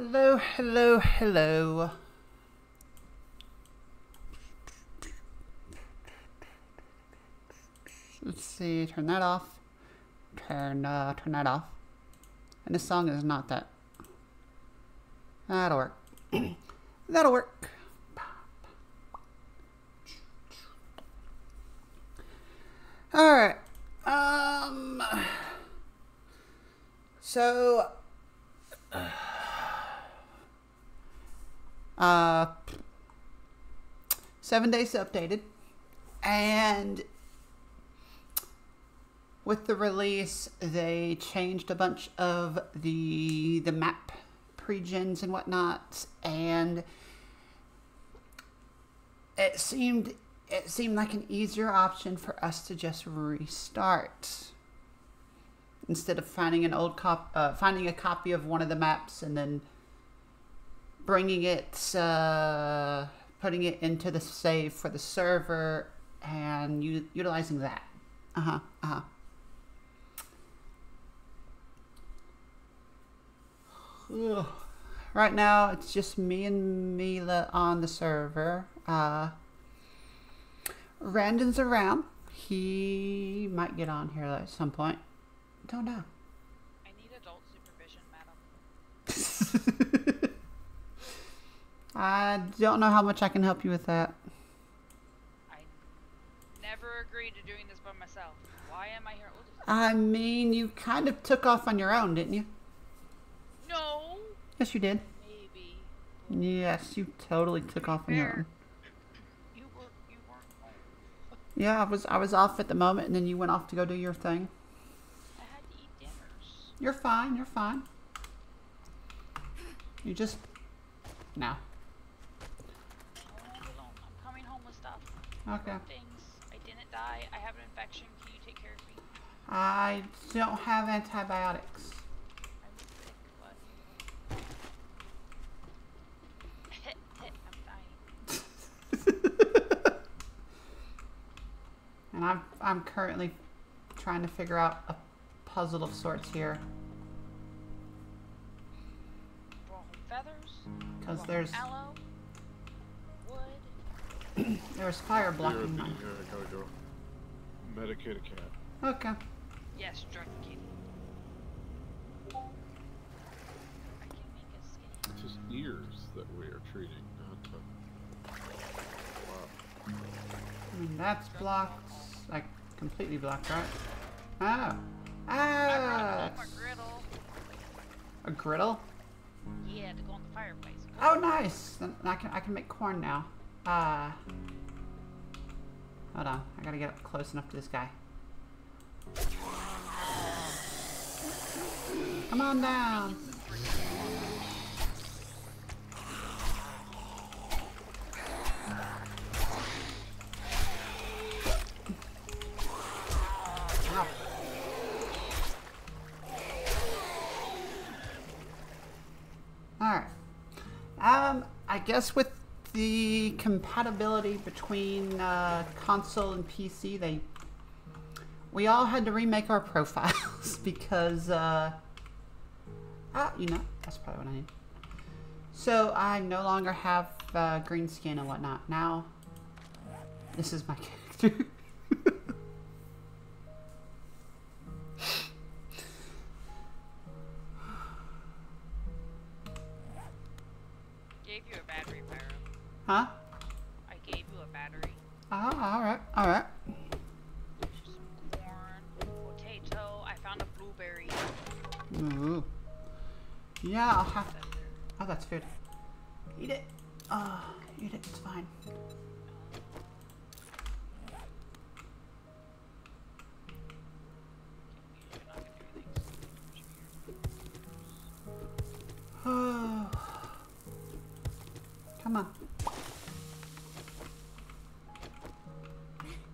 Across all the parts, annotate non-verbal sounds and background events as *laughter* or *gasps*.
Hello, hello, hello. Let's see, turn that off. Turn, uh, turn that off. And this song is not that. That'll work. *clears throat* That'll work. Alright. Um. So. Uh. Seven days updated. And with the release, they changed a bunch of the the map pre-gens and whatnot, and it seemed it seemed like an easier option for us to just restart instead of finding an old cop, uh, finding a copy of one of the maps and then bringing it, uh, putting it into the save for the server and utilizing that. Uh huh. Uh huh. Ugh. *sighs* Right now, it's just me and Mila on the server. Uh, Randon's around. He might get on here at some point. Don't know. I need adult supervision, madam. I don't know how much I can help you with that. I never agreed to doing this by myself. Why am I here? I mean, you kind of took off on your own, didn't you? No, Yes, you did. maybe. Yes, you totally took off on your own. You were you weren't home. Yeah, I was I was off at the moment, and then you went off to go do your thing. I had to eat dinners. You're fine. You're fine. You just no. Oh, leave me alone. I'm coming home with stuff. Okay. Things. I didn't die. I have an infection. Can you take care of me? I don't have antibiotics. I'm sick, but I'm dying. And I'm I'm currently trying to figure out a puzzle of sorts here feathers. because there's aloe. There's fire Here, blocking my. here, I gotta go. Medicate a cat. Okay. Yes, drug kitty. I can make a skinny. It's his ears that we are treating, not the. Wow. I mean, that's blocked. Like completely blocked, right? Oh. I brought Ah. home a griddle. A griddle. Yeah, to go in the fireplace. Oh, nice. Then I can I can make corn now. Uh. Hold on. I gotta get close enough to this guy. Come on down. Alright. Um, I guess with the compatibility between uh, console and PC, they we all had to remake our *laughs* profiles *laughs* because uh, ah, you know, that's probably what I need. So I no longer have uh, green skin and whatnot. Now, this is my *laughs* character. Huh? I gave you a battery. Uh-huh, oh, all right, all right. Some corn, potato. I found a blueberry. Ooh. Yeah, I'll have. Oh, that's food. Eat it. Oh, eat it. It's fine. You're not gonna do anything. Come on.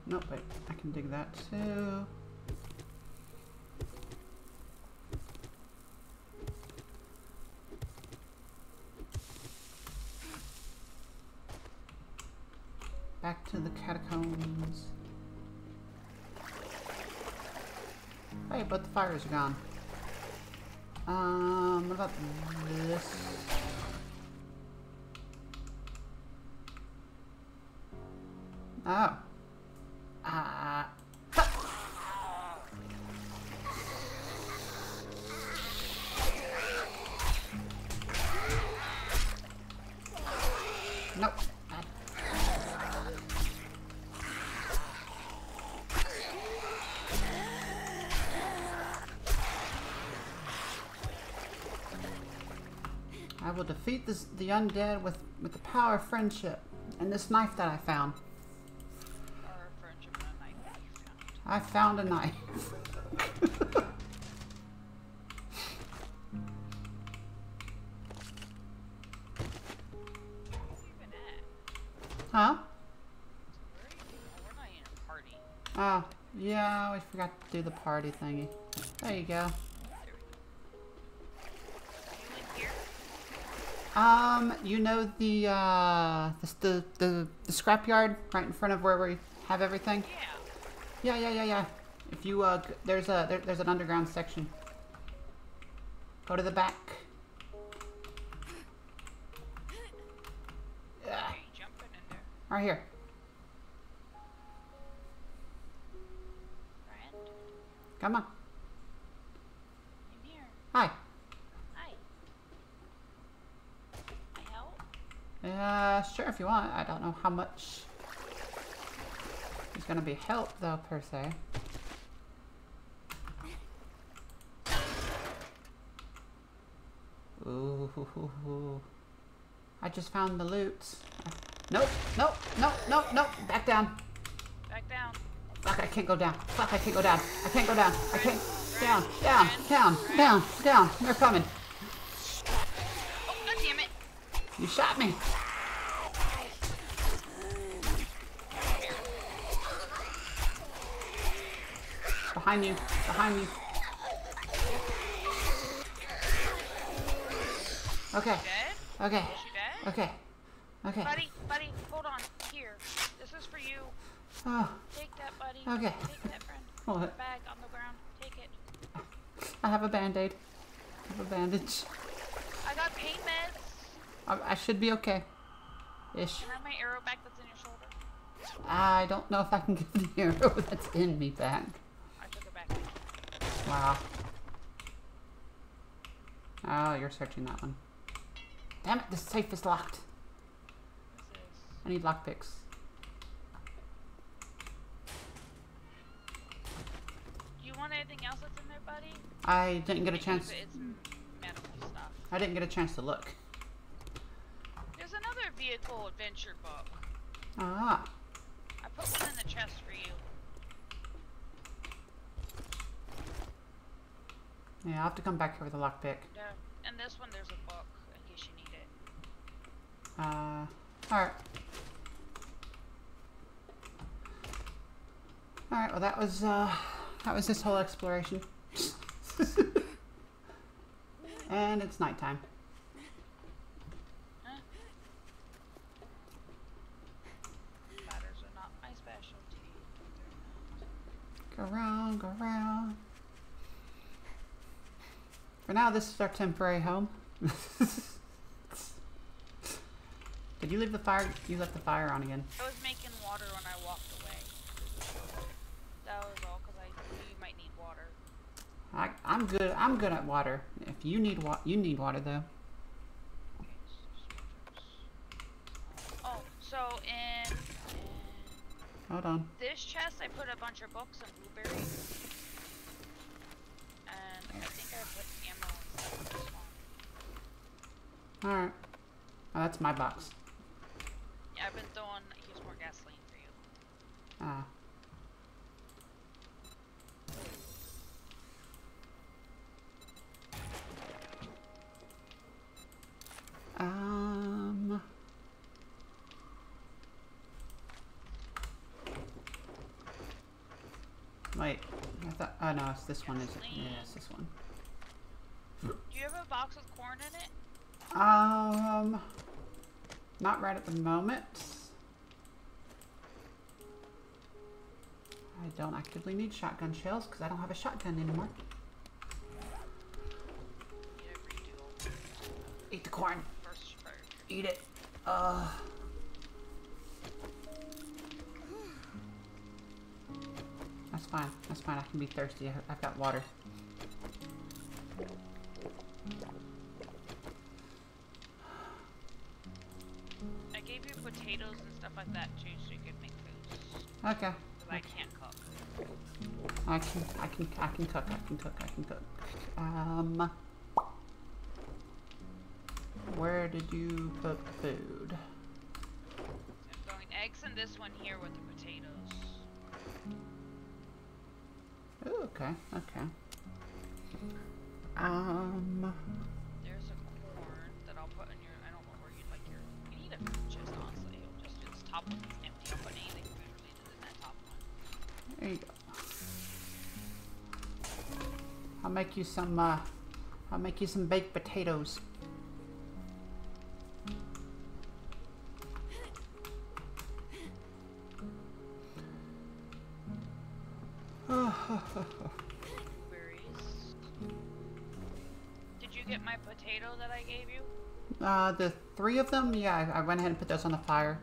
Nope, wait. I can dig that too. Back to the catacombs. Hey, but the fires are gone. Um, what about this? Oh. Nope. I will defeat this, the undead with, with the power of friendship and this knife that I found. Our friendship and a knife that you found. I found a knife. Huh? Oh, yeah, we forgot to do the party thingy. There you go. Um, you know the, uh, the, the, the, the scrapyard right in front of where we have everything? Yeah. Yeah, yeah, yeah, yeah. If you, uh, there's a, there, there's an underground section. Go to the back. Are Yeah, you jumping in there? right here. Friend? Come on. In here. Hi. Hi. I help? Uh, sure if you want. I don't know how much is gonna be help though per se. Ooh, hoo, hoo, hoo. I just found the loot. Nope, nope, nope, nope, nope. Back down. Back down. Fuck, I can't go down. Fuck, I can't go down. I can't go down. I can't. Down, down, down, down, down. They're coming. Oh, god damn it! You shot me. Behind you. Behind you. Okay. Okay. Is she dead? Okay. Okay. Buddy, buddy, hold on. Here. This is for you. Oh, Take that, buddy. Okay. Take that, friend. *laughs* what? Bag on the ground. Take it. I have a band-aid. I have a bandage. I got pain meds. I, I should be okay. Ish. Can I have my arrow back that's in your shoulder? I don't know if I can get the *laughs* arrow that's in me back. I took it back. Wow. Oh, you're searching that one. Damn it, the safe is locked. I need lockpicks. Do you want anything else that's in there, buddy? I didn't get a chance. It's medical stuff. I didn't get a chance to look. There's another vehicle adventure book. Ah, I put one in the chest for you. Yeah, I'll have to come back here with a lockpick. Yeah. And this one, there's a book in case you need it. Uh, alright. Alright, well that was, uh, that was this whole exploration. *laughs* and it's nighttime. Huh? Ladders are not my specialty. They're not. Go round, go round. For now, this is our temporary home. Did you leave the fire? You left the fire on again. I was making water when I walked away. That was all because I knew you might need water. I, I'm good. I'm good at water. If you need wa- you need water though. Okay, s- s- Oh, so in, in Hold on. this chest, I put a bunch of books and blueberries. And I think I put ammo and stuff in this one. All right. Oh, that's my box. Yeah, I've been throwing, here's more gasoline for you. Ah. Um. Wait, I thought. Oh no, it's this one. Is it? Yeah, it's this one. Do you have a box with corn in it? Um, not right at the moment. I don't actively need shotgun shells because I don't have a shotgun anymore. Eat the corn. Eat it. Uh. That's fine. That's fine. I can be thirsty. I've got water. Okay. I can't cook. I can. I can. I can cook. I can cook. I can cook. Um. Where did you put food? I'm eggs in this one here with make you some. Uh, I'll make you some baked potatoes. Did you get my potato that I gave you? Uh, the three of them, yeah, I, I went ahead and put those on the fire.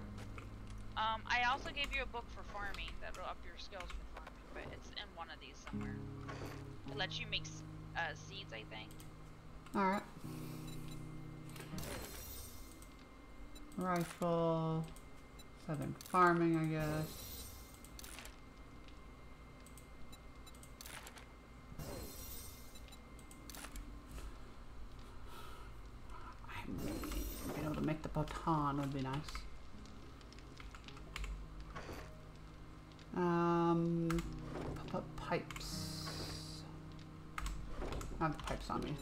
Um, I also gave you a book for farming that'll up your skills for farming, but it's in one of these somewhere. It lets you make uh, seeds, I think. All right. Rifle, southern farming, I guess. Being able to make the baton would be nice. Me.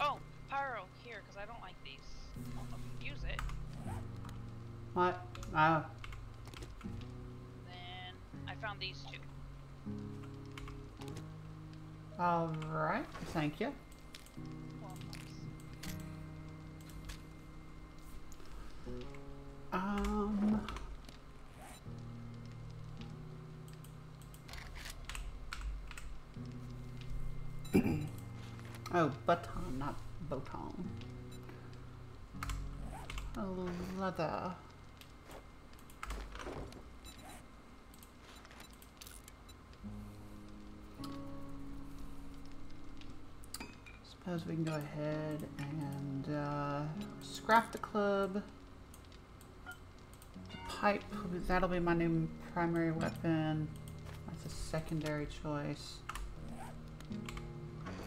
Oh, pyro here, because I don't like these. I don't know if you use it. What? Oh, Then I found these two. all right. Thank you. Oh. Suppose we can go ahead and uh, scrap the club. The Pipe, that'll be my new primary weapon. That's a secondary choice.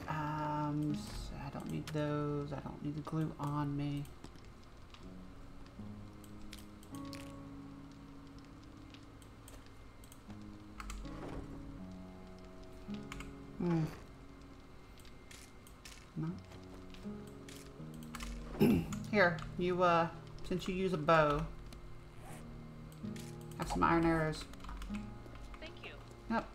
Um, s- I don't need those. I don't need the glue on me. Here, you, uh, since you use a bow, have some iron arrows. thank you. Yep.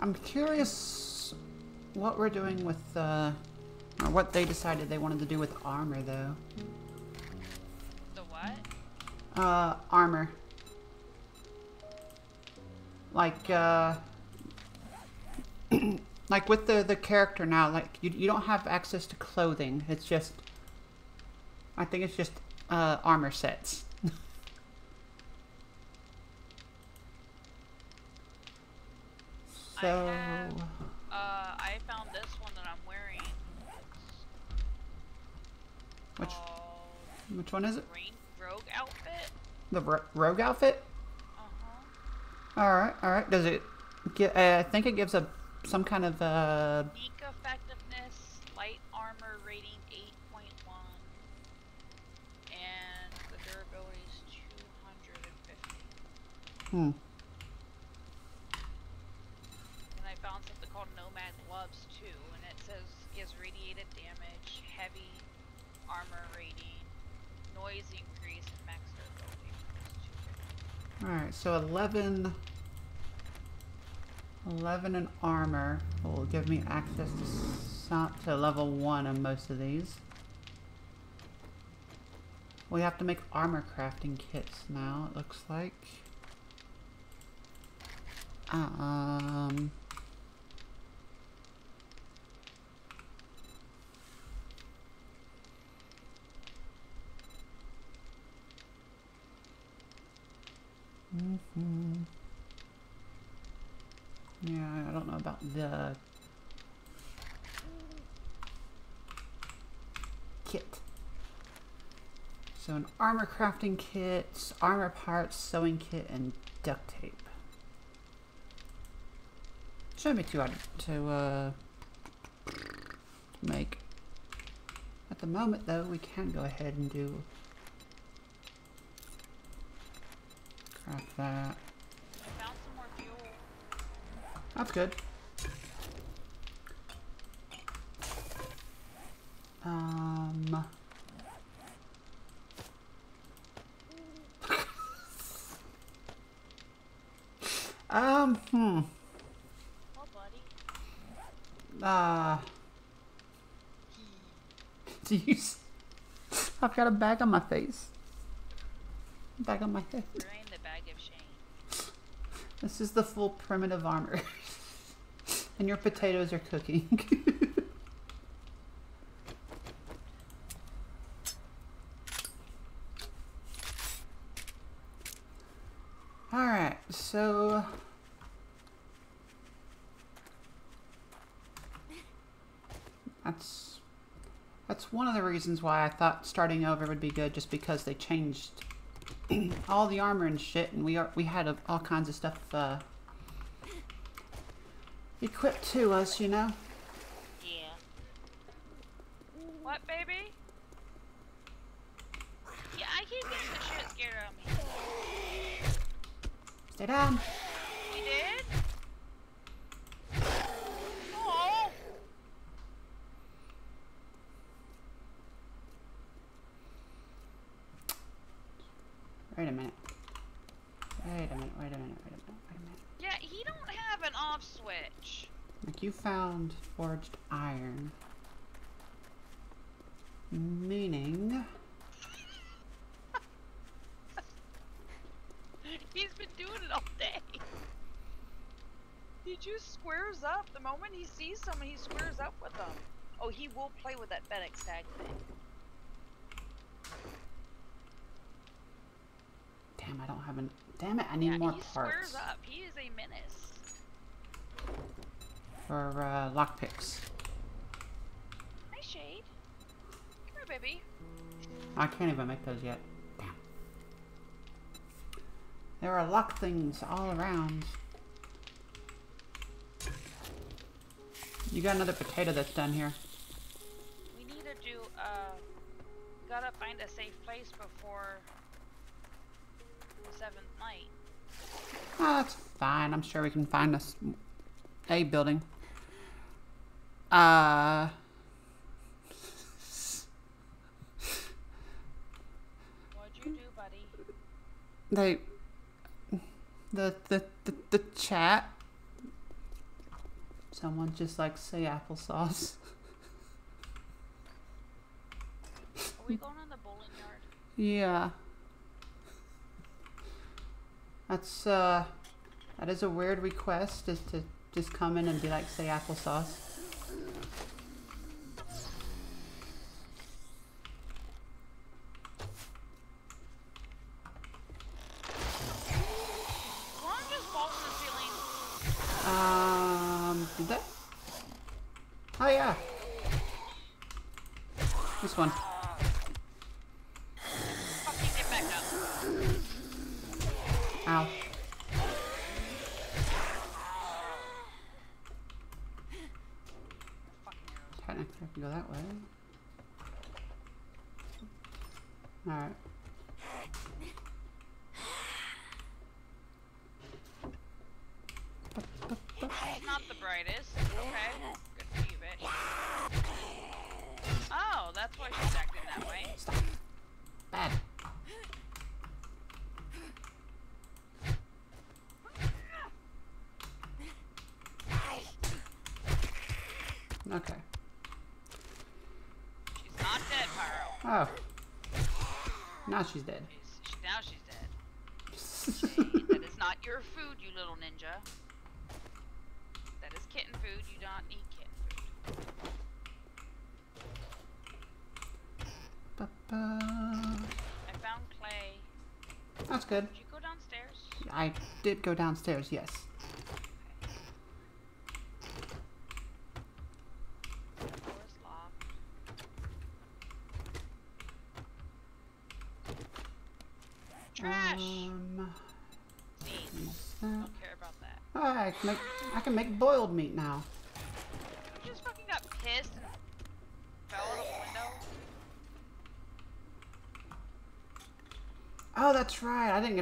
I'm curious what we're doing with, uh, or what they decided they wanted to do with armor, though. Uh, armor. Like, uh, *clears throat* like with the, the character now, like, you, you don't have access to clothing. It's just, I think it's just, uh, armor sets. I so, have- Uh, I found this one that I'm wearing. It's which, which one is it? Rain. The ro- rogue outfit? Uh huh. Alright, alright. Does it get, uh, I think it gives a, some kind of, uh, Unique effectiveness, light armor rating 8.1, and the durability is 250. hmm. And I found something called Nomad Gloves too, and it says gives radiated damage, heavy armor rating, noise increase, and max durability. 250. Alright, so 11, 11 in armor will give me access to to level 1 on most of these. We have to make armor crafting kits now, it looks like. Um... hmm Yeah, I don't know about the kit. So an armor crafting kit, armor parts, sewing kit, and duct tape. Show me too hard to uh, make. At the moment, though, we can go ahead and do craft that. That's good. Um. *laughs* um. Hmm. Buddy. Uh. *laughs* Jeez. I've got a bag on my face. Bag on my head. You're in the bag of shame. This is the full primitive armor. *laughs* and your potatoes are cooking. *laughs* Alright, so. That's. That's one of the reasons why I thought starting over would be good, just because they changed *clears throat* all the armor and shit, and we are we had uh, all kinds of stuff uh, equipped to us, you know. Yeah. What, baby? Yeah, I keep getting the shit scared out of me. Stay down. We did? Oh! Wait a minute. Wait a minute. Wait a minute. Wait a minute. Wait a minute. Yeah, he don't have an off switch. Like you found forged iron, meaning *laughs* He's been doing it all day. He just squares up. The moment he sees someone, he squares up with them. Oh, he will play with that FedEx tag thing. Damn, I don't have an. Damn it! I need yeah, more he parts up. He is a menace. for uh, lockpicks. Hi, Shade. Come here, baby. I can't even make those yet. Damn. There are lock things all around. You got another potato that's done here. We need to do, uh, gotta find a safe place before seventh night. Oh, that's fine. I'm sure we can find us a building. Uh. What'd you do, buddy? They. The, the, the, the chat. Someone just like say applesauce. Are we going in the bowling yard? *laughs* Yeah. That's, uh. That is a weird request, is to just come in and be like, say applesauce. Someone just falls in the ceiling. Um, did that? Oh yeah. This one. Fucking get back up. Ow. Fucking arrows. Technically, I can go that way. Alright. He's not the brightest. Okay. Good for you, bitch. Oh, that's why she's acting that way. Stop. Bad. Okay. Oh. Now she's dead. Is- sh- Now she's dead. *laughs* Okay, that is not your food, you little ninja. That is kitten food. You do not eat kitten food. Ba-ba. I found clay. That's good. Did you go downstairs? I did go downstairs, yes.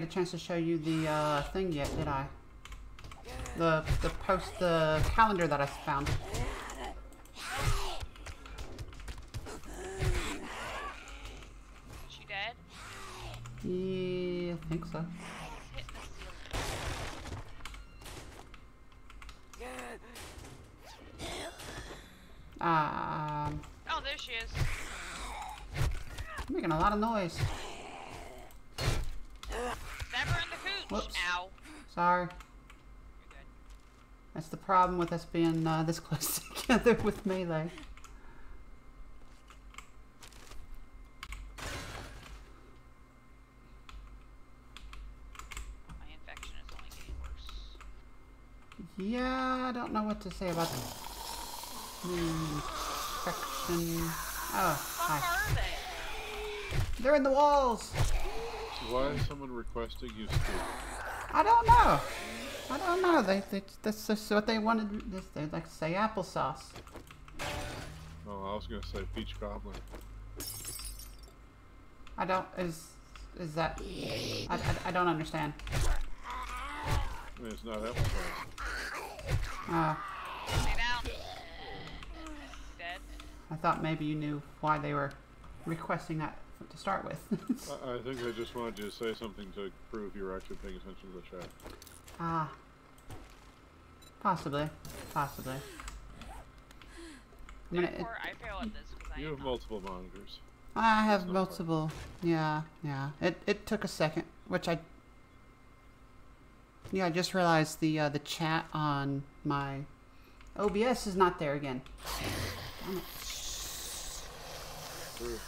A chance to show you the uh, thing yet, did I? The the post the calendar that I found. She dead? Yeah, I think so. It's hitting the ceiling. Um, Oh, there she is. making a lot of noise. Stab her in the cooch. Whoops. Ow. Sorry. That's the problem with us being uh, this *laughs* close together with melee. My infection is only getting worse. Yeah, I don't know what to say about the infection. Oh, Fuck hi. are they? They're in the walls. Why is someone requesting you speak? I don't know. I don't know. They, they that's just what they wanted. This they like to say applesauce. Oh, I was gonna say peach goblin. I don't is is that I, I, I don't understand. I mean, it's not applesauce. Uh, Stay down. Dead. I thought maybe you knew why they were requesting that to start with. *laughs* I, I think I just wanted you to say something to prove you were actually paying attention to the chat. ah, possibly, possibly. I mean, it, Therefore, I fail at this because I You am have not. multiple monitors. I have That's not multiple. Yeah, yeah. It it took a second, which I. Yeah, I just realized the uh, the chat on my OBS is not there again. Damn it. True.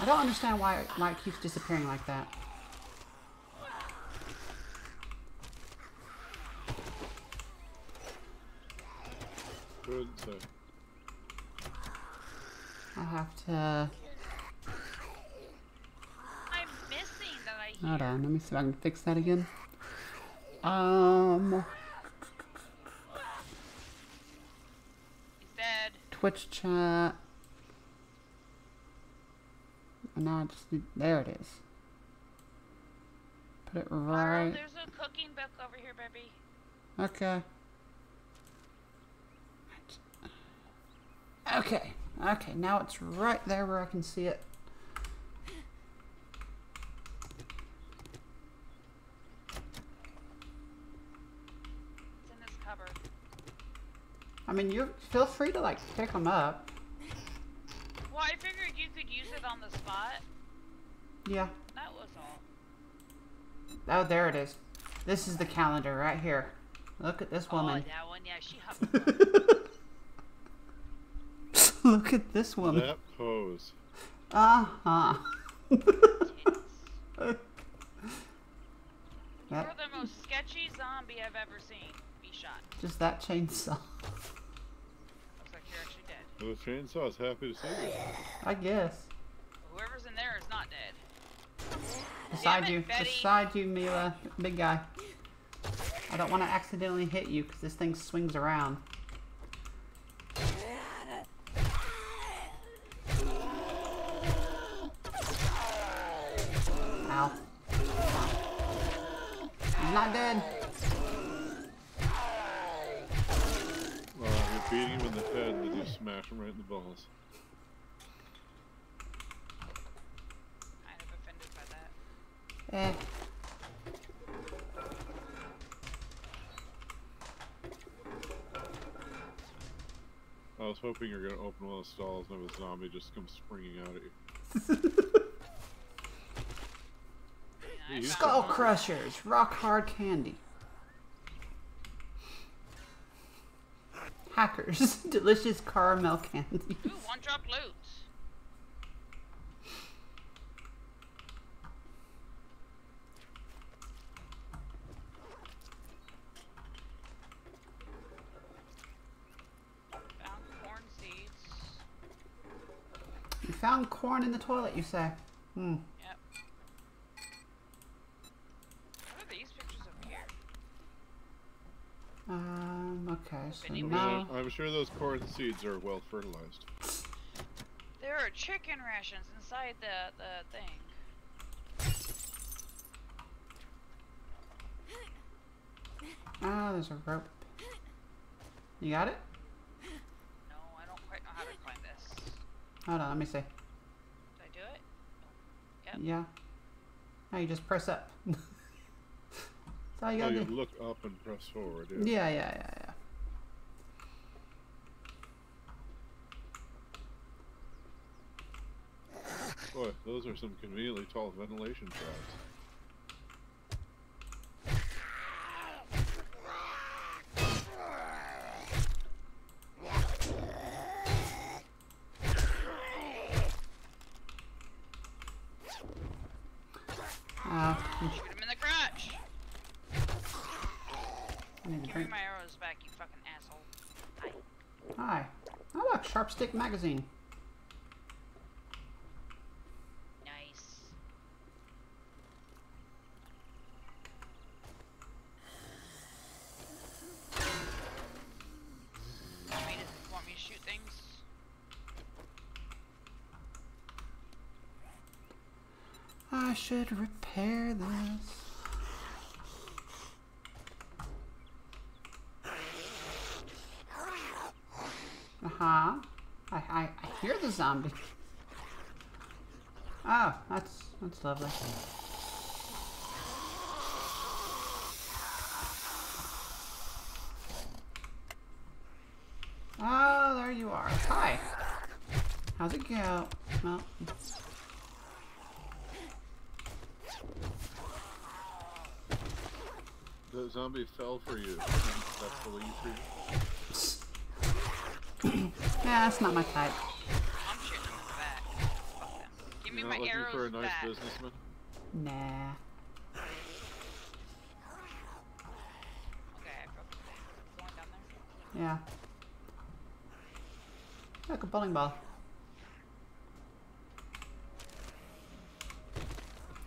I don't understand why why it keeps disappearing like that. Couldn't. I'll have to. I'm missing that I hear. Hold on, let me see if I can fix that again. Um, Twitch chat. And now I just need. There it is. Put it right. there's a cooking book over here, baby. Okay. Okay. Okay, now it's right there where I can see it. It's in this cupboard. I mean, you feel free to like pick them up. Well, I figured you could use it on the spot. Yeah. That was all. Oh, there it is. This is the calendar right here. Look at this woman. Oh, that one, yeah, she hopped. *laughs* Look at this woman. That pose. Uh huh. Titties. That, You're the most sketchy zombie I've ever seen. Be shot. just that chainsaw. Looks like you're actually dead. The chainsaw is happy to see you. I guess. Whoever's in there is not dead. Beside it, you. Betty. Beside you, Mila. Big guy. I don't want to accidentally hit you because this thing swings around. Ow. He's not dead. Well, you're beating him in the head, and then you smash him right in the balls. Kind of offended by that. Eh. I was hoping you're gonna open one of the stalls and have a zombie just come springing out at you. *laughs* I Skull. Crushers, rock hard candy. Hackers, *laughs* delicious caramel candy. Ooh, one drop loot. Found corn seeds. You found corn in the toilet, you say? Hmm. Yep. What are these pictures over here? Um, okay, so Anyway. now. I'm sure those corn seeds are well fertilized. There are chicken rations inside the the thing. Ah, there's a rope. You got it? No, I don't quite know how to climb this. Hold on, let me see. Did I do it? Yep. Yeah. Now you just press up. *laughs* That's all you Oh, gotta you do. look up and press forward. Yeah. Yeah, yeah, yeah, yeah. Boy, those are some conveniently tall ventilation shafts. Uh, Shoot him in the crotch! I need to Give me drink. my arrows back, you fucking asshole. Hi. Hi. Oh, look, Sharp Stick Magazine. Nice. Want me to, want me to shoot things? I should repair this. Uh huh. I, I, I hear the zombie. Oh, that's that's lovely. Oh, there you are. Hi. How's it go? Well, The zombie fell for you. That's the way you treat it. *coughs* yeah, that's not my type. I'm shooting them in the back. Fuck them. Give me You're my not looking arrows for a nice back. businessman? Nah. Okay, I broke the one down there. Yeah. Like a bowling ball.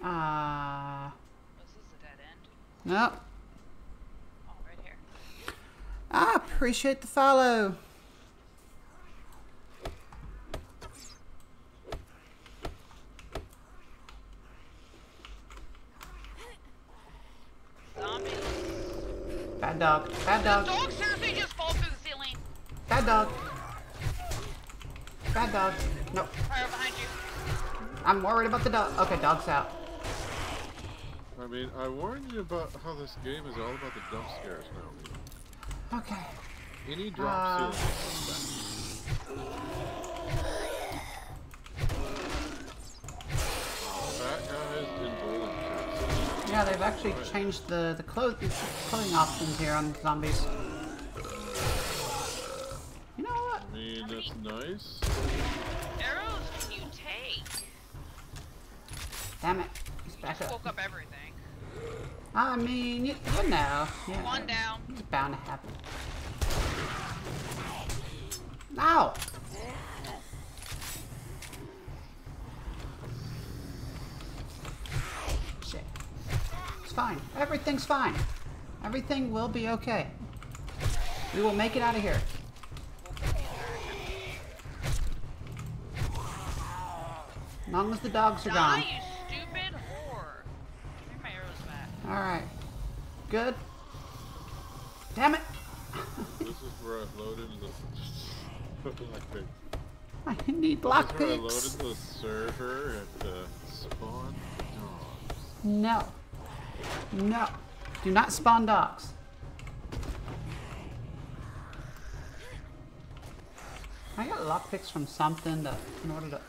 Ah. This is a dead end. nope. Oh, right here. I appreciate the follow. Zombies. Bad dog. Bad dog. Dog seriously just fall through the ceiling. Bad dog. Bad dog. Nope. Fire behind you. I'm worried about the dog. Okay, dog's out. I mean, I warned you about how this game is all about the jump scares now. Okay. Any drop Uh, ceiling. Fat guys in bowling shirts. Yeah, they've actually changed the the clo- clothing options here on zombies. You know what? I mean, that's nice. Arrows can you take? Damn it. He's back Just up. woke up everything. I mean, you, you know. Yeah. One down. It's bound to happen. Ow! It's fine. Everything's fine. Everything will be okay. We will make it out of here. As long as the dogs are gone. stupid whore. Give my arrows back. Alright. Good. Damn it! This is where I load into the. *laughs* Lockpick. I need This is where I load lockpicks. into the server and uh, spawn dogs. No. No. Do not spawn dogs. I got lockpicks from something to, in order to...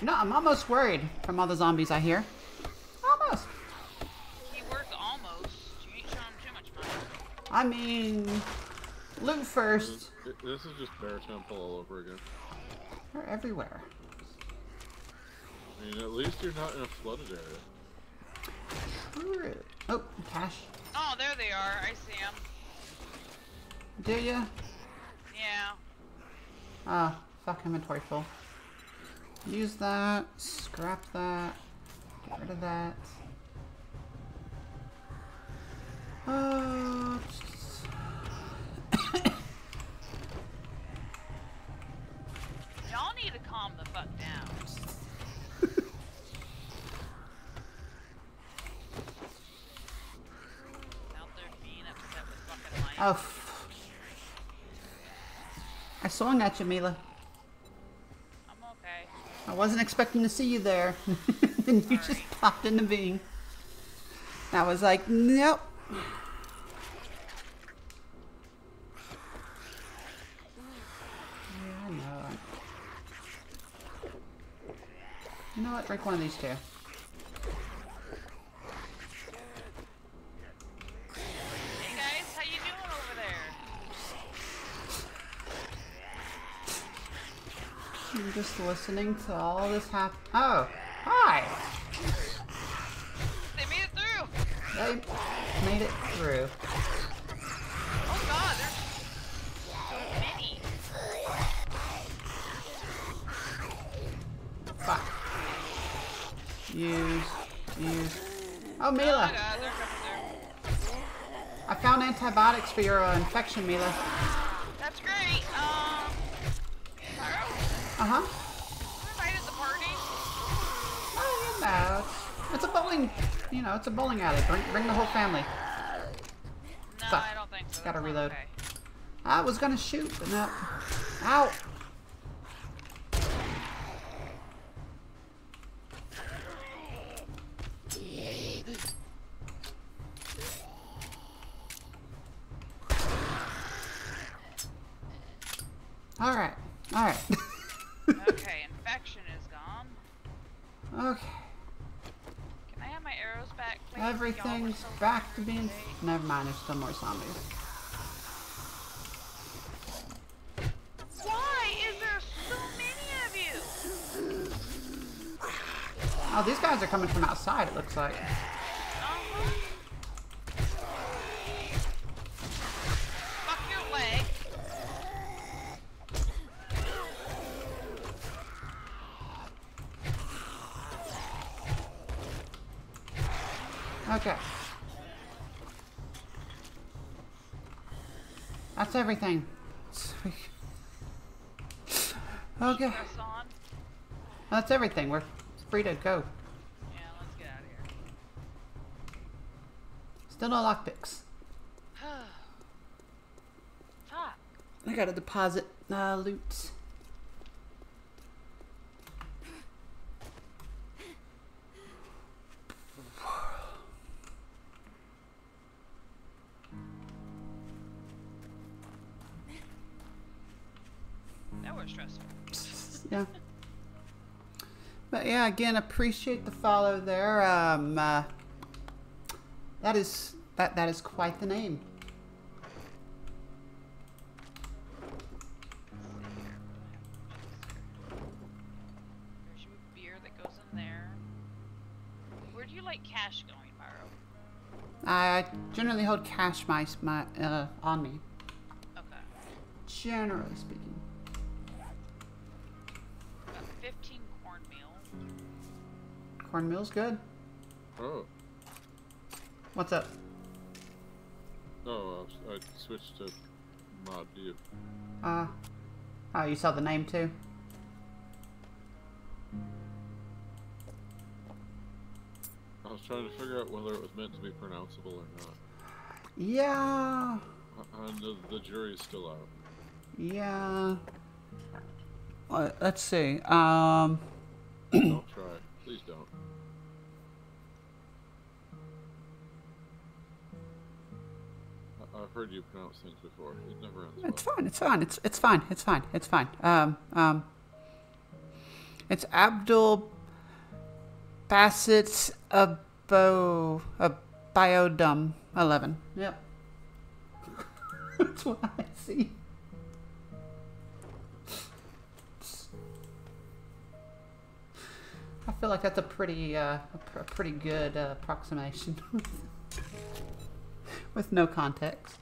You no, know, I'm almost worried from all the zombies I hear. Almost. almost. I mean, loot first. This is, this is just bear temple all over again. They're everywhere. I mean, at least you're not in a flooded area. True. Oh, cash. Oh, there they are. I see them. Do ya? Yeah. Ah, fuck inventory full. Use that. Scrap that. Get rid of that. Uh, Y'all need to calm the fuck down. Out there being upset with fucking life. Oh. I swung at you, Mila. I'm okay. I wasn't expecting to see you there. *laughs* and you just popped into being. I was like, nope. Yeah, I know. You know what? Drink one of these two. Hey guys, how you doing over there? I'm just listening to all this happen. Oh, hi. They made it through! They made it through. Oh god, there's so many. Fuck. Use. Use. Oh, Mila. my god, they're coming through. I found antibiotics for your uh, infection, Mila. Pyro, Uh huh. who invited the party? Oh, you know. It's a bowling. You know, it's a bowling alley. Bring, bring the whole family. No, Fuck. I don't think so. Gotta reload. okay. I was gonna shoot, but no. Ow. Safe. Never mind. There's still more zombies. Why is there so many of you? Oh, these guys are coming from outside. It looks like. Uh-huh. Fuck your leg. Okay. That's everything. Okay. That's everything. We're free to go. Yeah, let's get out of here. Still no lockpicks. *sighs* Fuck. I gotta deposit uh, loot. Yeah, again, appreciate the follow there. Um, uh, that is that that is quite the name. There's your beer that goes in there. Where do you like cash going, Pyro? I generally hold cash my my uh, on me. Okay. Generally speaking. Cornmeal's good. Oh. What's up? Oh, I, switched to mod view. Uh, oh, you saw the name too. I was trying to figure out whether it was meant to be pronounceable or not. Yeah, And the, the jury's still out. yeah. Uh, let's see. Um, don't try. Heard you pronounce things before. It never ends it's well. fine. It's fine. It's it's fine. It's fine. It's fine. Um, um. It's Abdul Bassett's Abo a Biodum 11. Yep. *laughs* That's what I see. I feel like that's a pretty, uh, a, pr- a pretty good uh, approximation *laughs* with no context.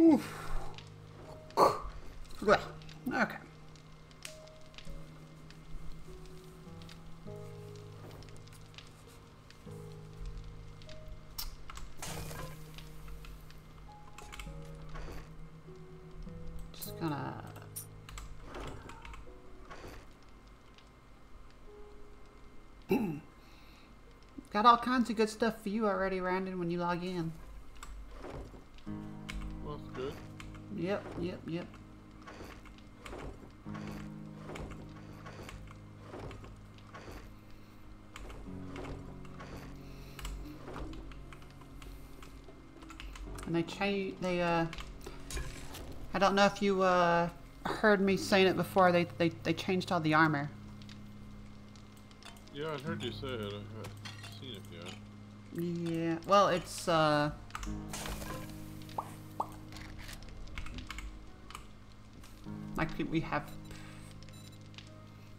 Oof. Okay. Got all kinds of good stuff for you already, Randon, when you log in. Well, that's good. Yep, yep, yep. And they change. They uh. I don't know if you uh heard me saying it before. They they they changed all the armor. Yeah, I heard you say it. I haven't seen it yet. Yeah. Well, it's uh. Like we have.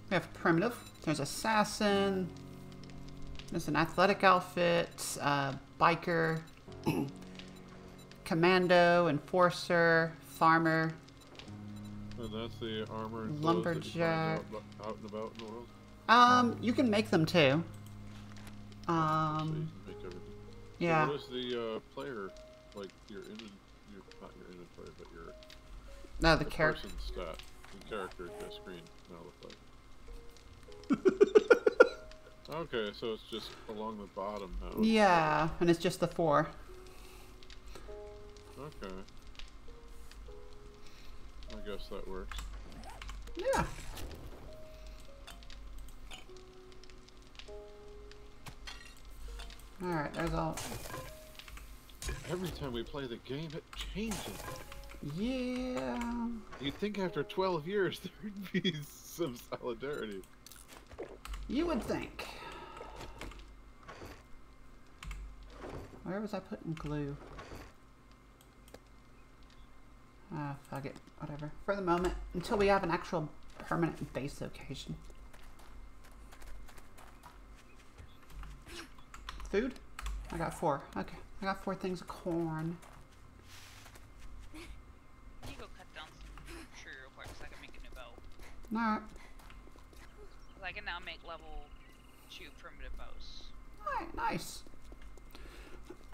We have primitive. There's assassin. There's an athletic outfit. Uh, biker. commando. Enforcer. Farmer. And that's the armor and clothes that you find Lumberjack. out, out and about in the world. Um, you can make them too. Um, everything. So what is the uh, player like? Your in your not your inventory, but your No, the the character. person's stat, the character the screen now look like. okay, so it's just along the bottom now. Yeah, and it's just the four. Okay. I guess that works. Yeah. Alright, there's all. Every time we play the game, it changes. Yeah. You'd think after 12 years *laughs* there'd be some solidarity. You would think. Where was I putting glue? Ah, fuck it. Whatever. For the moment, until we have an actual permanent base location. Food? I got four. Okay. I got four things of corn. You go cut down some tree real quick so I can make a new bow. Alright. I can now make level 2 primitive bows. Alright, nice.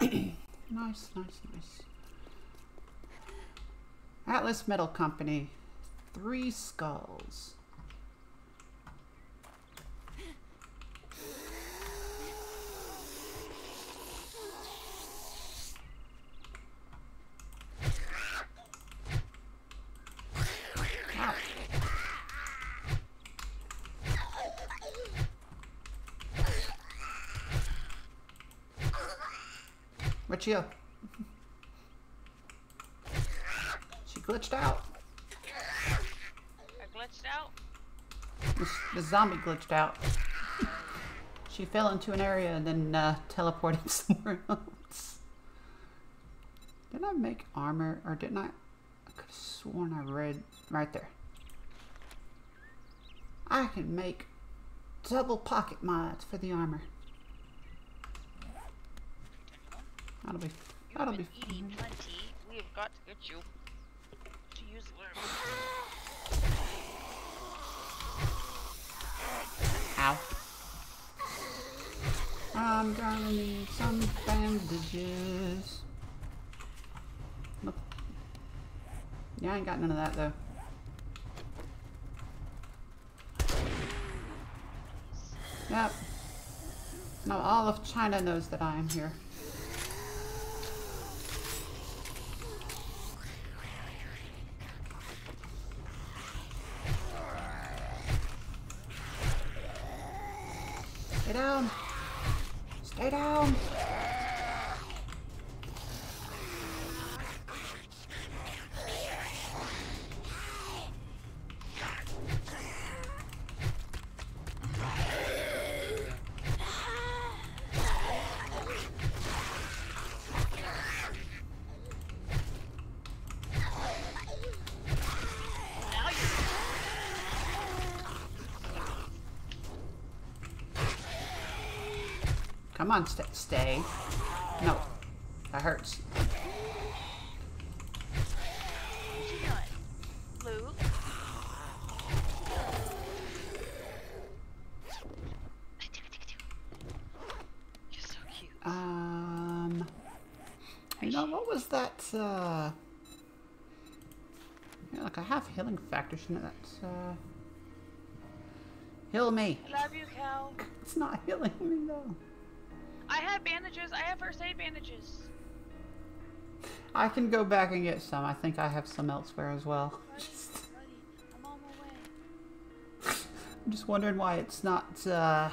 *clears throat* nice, nice, nice. Atlas Metal Company. Three skulls. Ow. She? Glitched out. I glitched out. The, the zombie glitched out. She fell into an area and then uh, teleported *laughs* somewhere else. Didn't I make armor, or didn't I? I could have sworn I read right there. I can make double pocket mods for the armor. That'll be. That'll be. eating plenty. We have got to get you to use. Ow. I'm gonna need some bandages. Look. Yeah, I ain't got none of that though. Yep. Now all of China knows that I am here. Down. Down. Come on, stay. Stay. No. That hurts. What you doing? Luke? You're so cute. Um. You know, what was that, uh. Yeah, like I have healing factor, shouldn't that, uh. Heal me. I love you, Cal. It's not healing me, though. I have bandages. I have first aid bandages. I can go back and get some. I think I have some elsewhere as well. Buddy, buddy, I'm on my way. I'm just wondering why it's not, uh.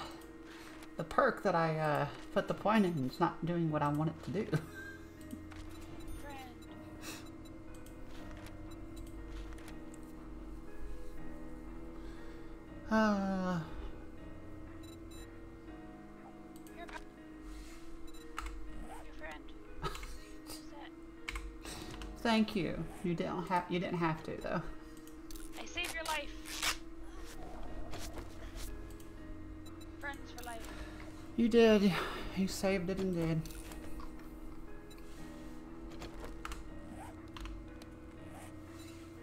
The perk that I, uh, put the point in It's not doing what I want it to do. *laughs* Friend. Thank you. You didn't have you didn't have to though. I saved your life. Friends for life. You did. You saved it and did.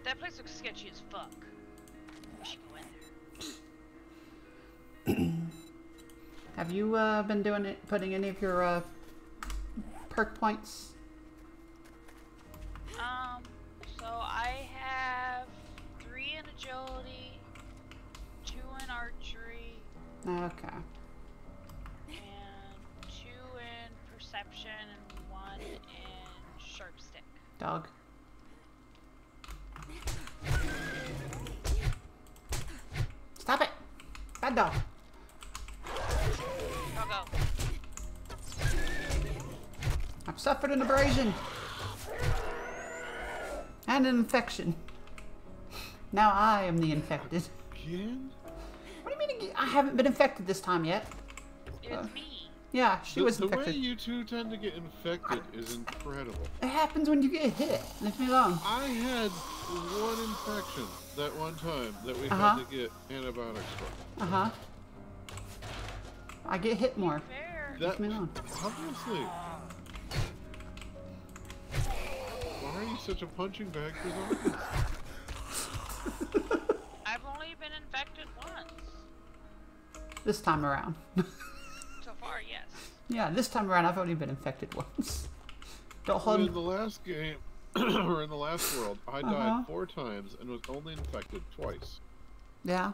That place looks sketchy as fuck. We should go in there. *clears throat* Have you uh, been doing it, putting any of your uh, perk points? Okay. and two in perception, and one in sharp stick. Dog. Stop it! Bad dog. Go go. I've suffered an abrasion. And an infection. Now I am the infected. Again? I haven't been infected this time yet. It's Uh. me. Yeah, she the, was the way you two tend to get infected is incredible. It happens when you get hit. Leave me alone. I had one infection that one time that we Uh-huh. had to get antibiotics for. Uh huh. I get hit more. Fair. That me alone. obviously. Why are you such a punching bag for zombies? I've only been infected once. This time around. *laughs* So far, yes. yeah, this time around I've only been infected once. *laughs* Don't Well, hold. in the last game, *clears throat* or in the last world, I Uh-huh. died four times and was only infected twice. Yeah.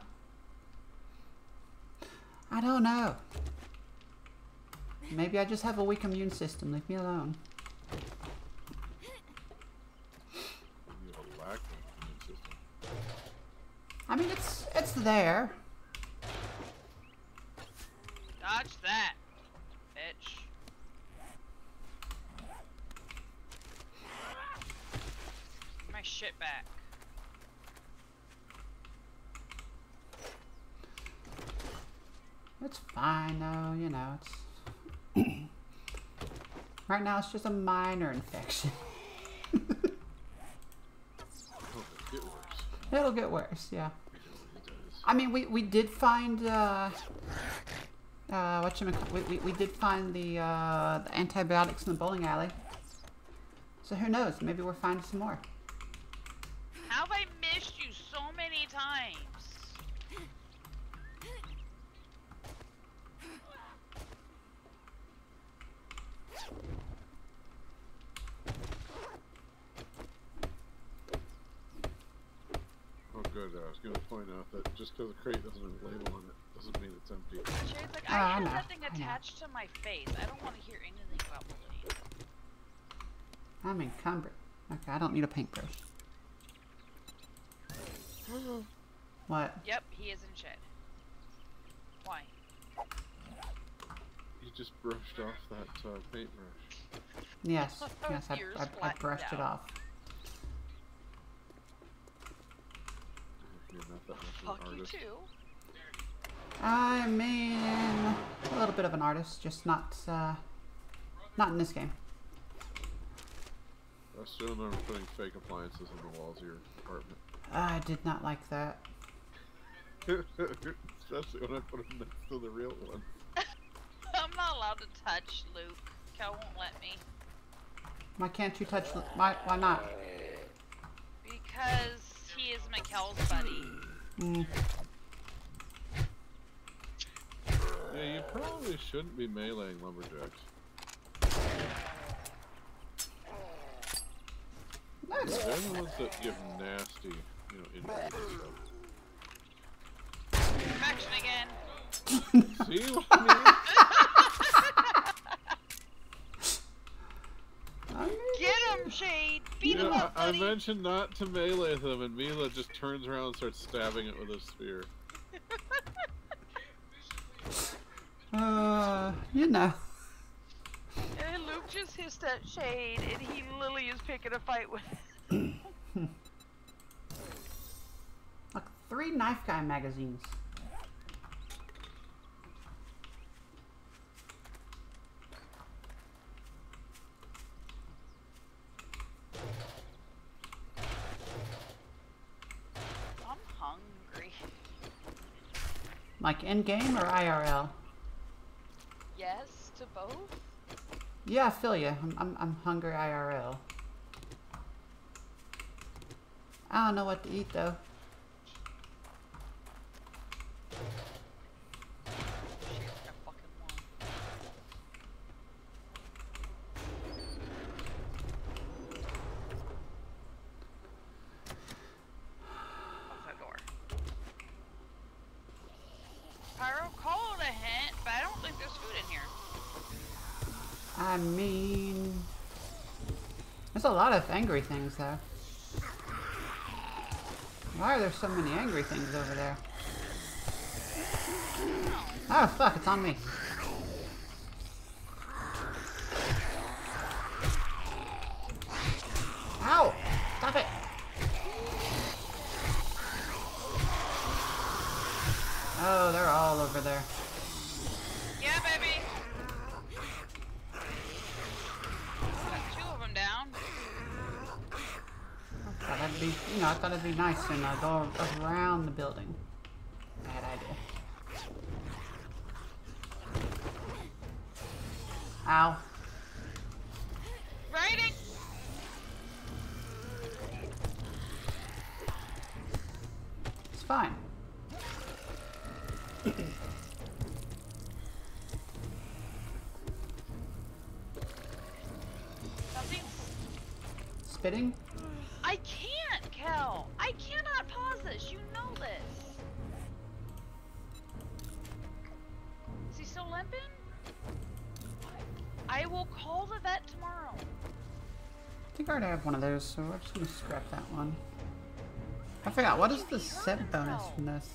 I don't know. Maybe I just have a weak immune system. Leave me alone. You have a lack of immune system. I mean, it's it's there. Dodge that, bitch. My shit back. It's fine though. You know, it's *clears throat* right now it's just a minor infection. *laughs* It'll get worse. Yeah. I mean, we, we did find uh, uh, what you we, we we did find the uh, the antibiotics in the bowling alley. So who knows? Maybe we're finding some more. How have I missed you so many times? Oh, good. I was going to point out that just because the crate doesn't have a label on it doesn't mean it's empty. Sherry's like, Oh, I I have know, nothing I know. attached to my face. I don't want to hear anything about bullying. I'm encumbered. Okay, I don't need a paintbrush. *gasps* What? Yep, he is in shed. Why? You just brushed off that uh, paintbrush. Yes, *laughs* yes, I, I, I flattened brushed it off. You're not that much Fuck you too. I mean, a little bit of an artist, just not, uh, not in this game. I still remember putting fake appliances on the walls of your apartment. I did not like that. *laughs* Especially when I put them next to the real one. *laughs* I'm not not allowed to touch Luke. Kel won't let me. Why can't you touch? Why? Why not? Because he is Mikkel's buddy. Mm. Yeah, you probably shouldn't be meleeing lumberjacks. Nice. They're the ones that give nasty, you know, injuries and stuff. Action again. See what I mean? Get him, Shade. Beat him Yeah, up, I, I mentioned not to melee them, and Mila just turns around and starts stabbing it with a spear. Uh, you know. And Luke just hissed at Shade, and he literally is picking a fight with. Like three knife guy magazines. I'm hungry. Like in game or IRL? Yes to both. Yeah, I feel you. I'm, I'm, I'm hungry IRL. I don't know what to eat though. Shit, I fucking won. Close that door. Pyro, call it a hint, but I don't think there's food in here. I mean, there's a lot of angry things though. Why are there so many angry things over there? Oh fuck, it's on me. Ow! Stop it! Oh, they're all over there. Yeah, baby. Got two of them down. Thought that'd be, you know, I thought it'd be nice uh, go around the building. Bad idea. Ow. So we're just gonna scrap that one. I forgot, what is the set bonus from this?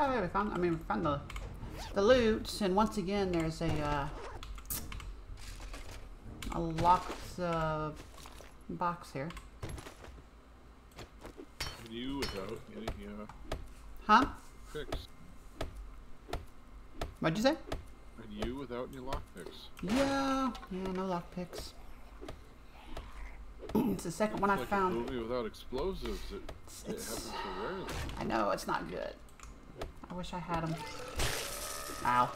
Oh, yeah, we found. I mean, we found the the loot, and once again, there's a uh, a locked uh, box here. You without any uh, Huh? picks. What'd you say? And you without any lockpicks. Yeah, yeah, no lock picks. *clears throat* it's the second one I like a found. movie without explosives. It, it happens so rarely. I know it's not good. I wish I had them. Ow.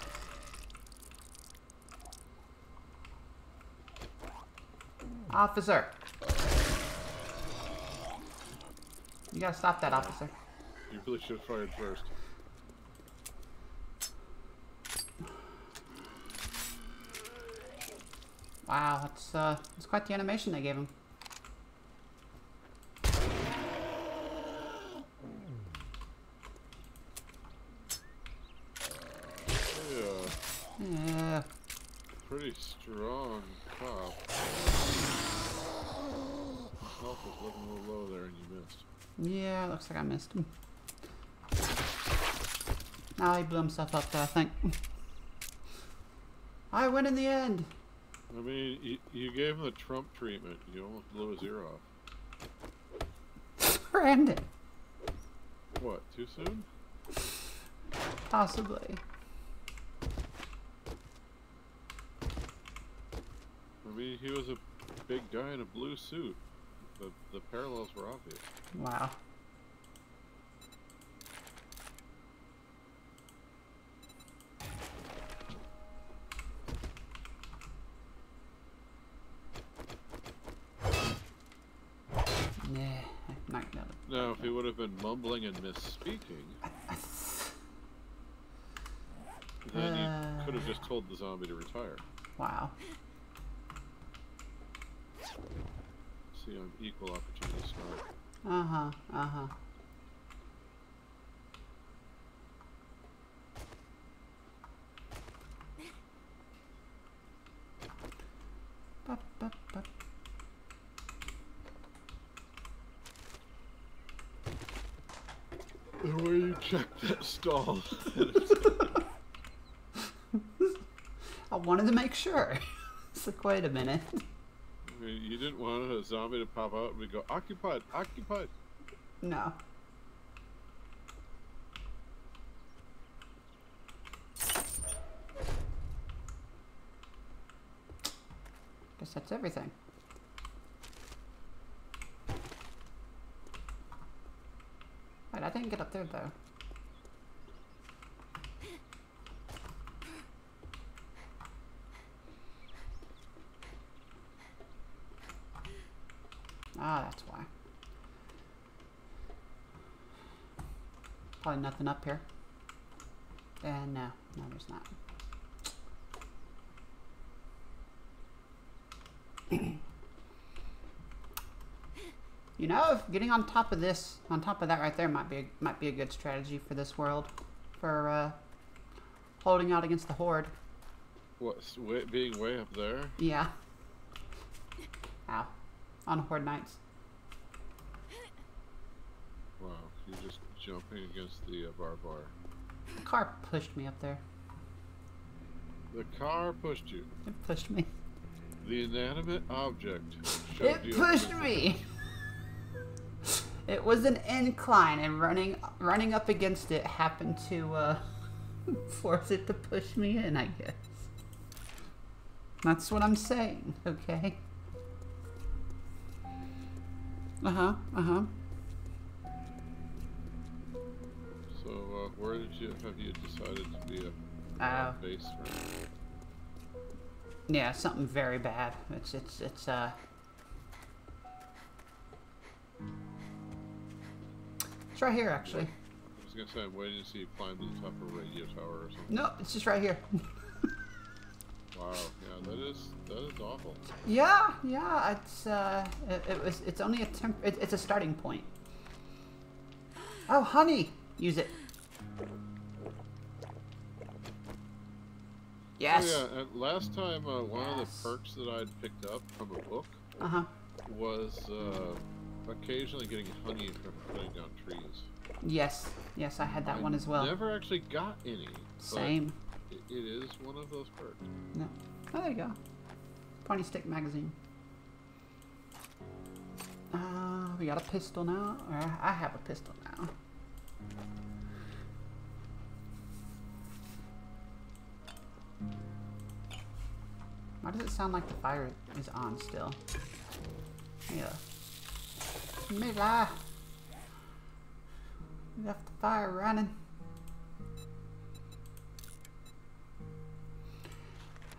Officer! You gotta stop that, officer. You really should have fired first. Wow, that's uh, that's quite the animation they gave him. Yeah, Yeah. pretty strong cop. Health was looking a little low there and you missed. Yeah, looks like I missed him. Now he blew himself up there, I think. *laughs* I win in the end. I mean, you, you gave him the Trump treatment. You almost blew his ear off. *laughs* Brandon. What, too soon? Possibly. I mean, he was a big guy in a blue suit. The, the parallels were obvious. Wow. Yeah, not gonna. Now, if he would have been mumbling and misspeaking, then you could have just told the zombie to retire. Wow. See, I'm equal opportunity smart. Uh huh. Uh huh. Ba, ba, ba. The checked that stall. I wanted to make sure. *laughs* it's like, wait a minute. I mean, you didn't want a zombie to pop out and we go, occupied, occupied. No. Guess that's everything. Wait, I didn't get up there though. Ah, that's why. Probably nothing up here. And no, no, there's not. *clears throat* you know, getting on top of this, on top of that right there, might be a, might be a good strategy for this world, for uh, holding out against the horde. What, s- being way up there? Yeah. Ow. On horde nights. Wow, you're just jumping against the uh, barbed wire. The car pushed me up there. The car pushed you. It pushed me. The inanimate object It pushed me. *laughs* It was an incline, and running running up against it happened to uh, *laughs* force it to push me in. I guess. That's what I'm saying. Okay. Uh huh. Uh huh. Where did you have you decided to be a Uh, base for? yeah, something very bad. It's it's it's uh. It's right here, actually. I was gonna say I'm waiting to see you climb to the top of a radio tower or something. No, it's just right here. *laughs* Wow, yeah, that is that is awful. Yeah, yeah, it's uh, it, it was, it's only a temp, it, it's a starting point. Oh, honey, use it. Yes. Oh yeah, and last time uh, one of the perks that I'd picked up from a book Uh huh. was uh, occasionally getting honey from cutting down trees. Yes, yes, I had that I one as well. Never actually got any. Same. It, it is one of those perks. No. Oh, there you go. Pointy stick magazine. Uh, we got a pistol now. Or I have a pistol now. Why does it sound like the fire is on still? Yeah. Mila! Left the fire running.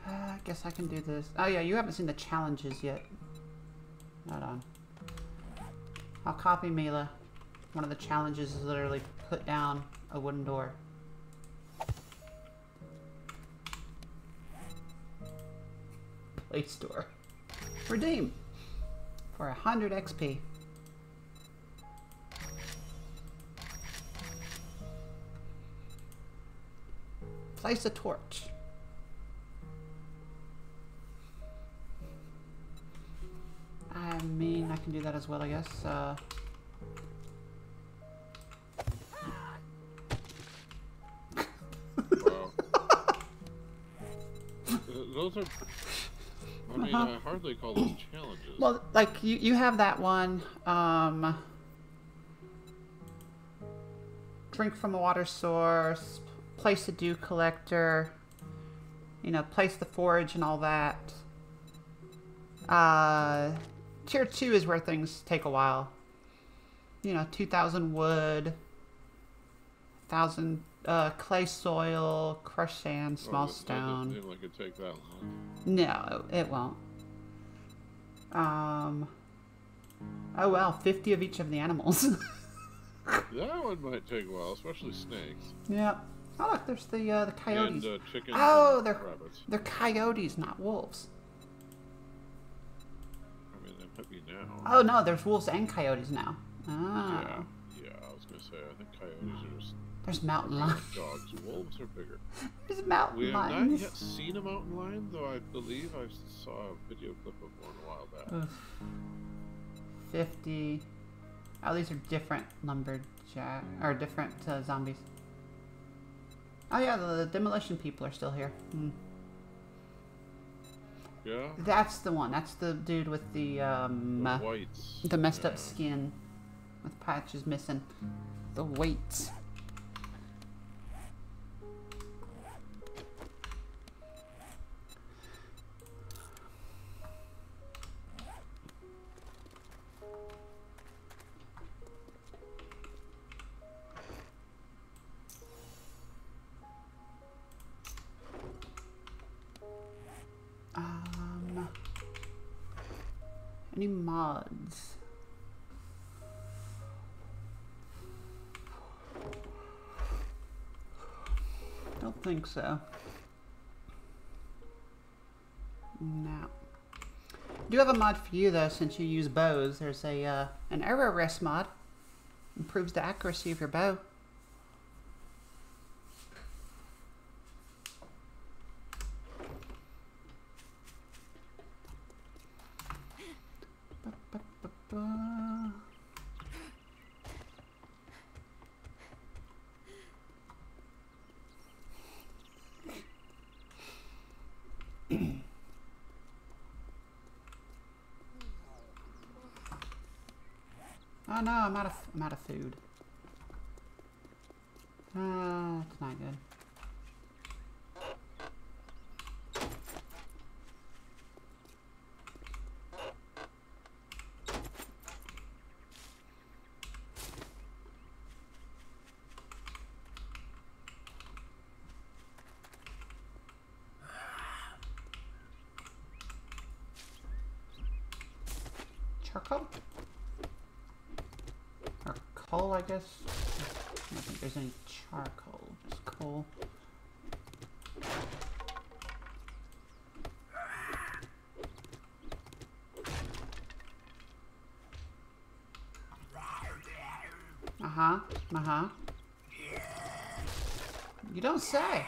Uh, I guess I can do this. Oh yeah, you haven't seen the challenges yet. Hold on. I'll copy Mila. one of the challenges is literally put down a wooden door. Play store. Redeem for 100 XP. Place a torch. I mean, I can do that as well, I guess. Uh, *laughs* those are. I mean, Uh-huh. I hardly call those challenges. well, like you, you have that one. Um, drink from a water source. Place a dew collector. You know, place the forage and all that. Uh, tier two is where things take a while. You know, two thousand wood. Thousand uh, clay soil, crushed sand, Oh, small stone. doesn't it'd take that long. No, it won't. Um. Oh well, fifty of each of the animals. *laughs* That one might take a while, especially snakes. yeah. Oh look, there's the uh, the coyotes. And uh, chickens Oh, and they're- rabbits. They're coyotes, not wolves. I mean, they might be now. Oh no, there's wolves and coyotes now. Ah. Yeah, yeah, I was gonna say, I think coyotes are There's mountain lions. dogs. Wolves are bigger. *laughs* There's mountain lions. We have not yet seen a mountain lion, though I believe I saw a video clip of one a while back. Oof. Fifty. Oh, these are different lumberjack or different uh, zombies. Oh yeah, the, the demolition people are still here. Hmm. Yeah? That's the one. That's the dude with the um, The uh, whites. the messed up skin, with patches missing. The weights. Any? Don't think so. No. I Do have a mod for you though, since you use bows. There's a uh, an arrow rest mod. Improves the accuracy of your bow. Ba, ba, ba, ba. Oh no, I'm out of I'm out of food. Ah, it's not good. Charcoal? Or coal, I guess. I don't think there's any charcoal. Just coal. Uh huh. Uh huh. You don't say.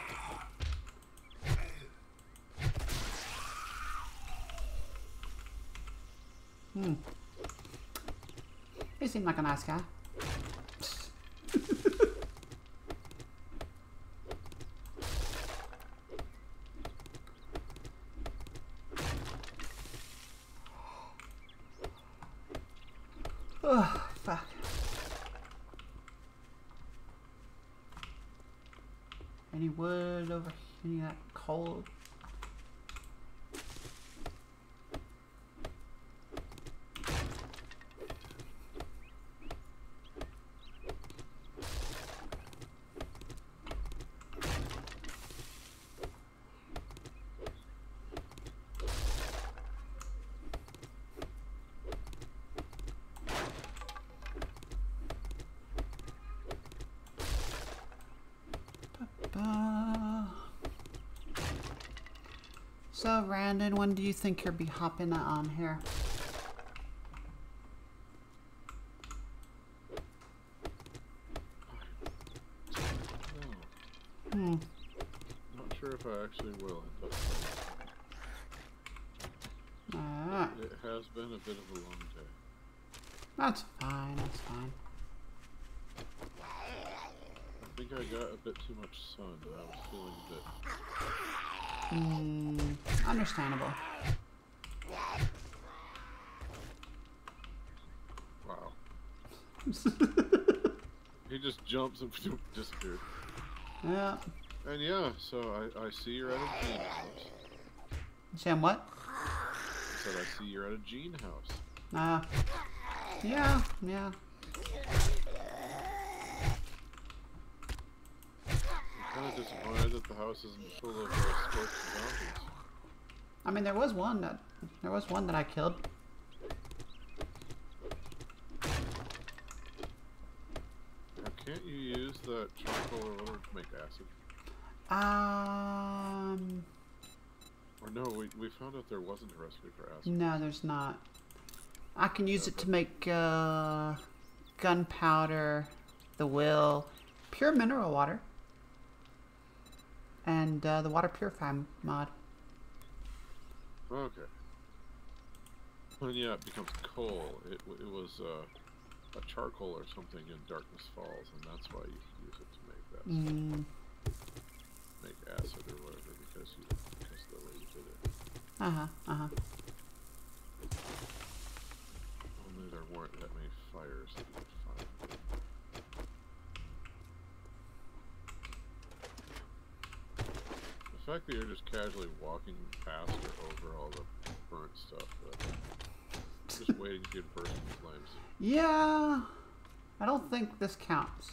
Hmm. He seemed like a nice guy. So, Brandon, when do you think you'll be hopping on here? Hmm. not sure if I actually will. Alright. It has been a bit of a long day. That's fine, that's fine. I think I got a bit too much sun. I was feeling a bit. Hmm. Understandable. Wow. *laughs* he just jumps and *laughs* disappeared. Yeah. And yeah, so I, I see you're at a Gene house. Sam, what? I said I see you're at a Gene house. Uh. Yeah, yeah. I'm kind of disappointed that the house isn't full of uh, scorched zombies. I mean, there was one that there was one that I killed. Now, can't you use that charcoal or whatever to make acid? Um. Or no, we, we found out there wasn't a recipe for acid. No, there's not. I can use it to make uh, gunpowder, the will, pure mineral water, and uh, the water purify mod. Okay. When yeah, it becomes coal. It, it was uh, a charcoal or something in Darkness Falls, and that's why you use it to make that Mm, make acid or whatever because you because the way you did it. uh huh. Uh huh. Only there weren't that many fires that you could find. The fact that you're just casually walking past or over all the burnt stuff, uh, just waiting to burst into flames. Yeah. I don't think this counts.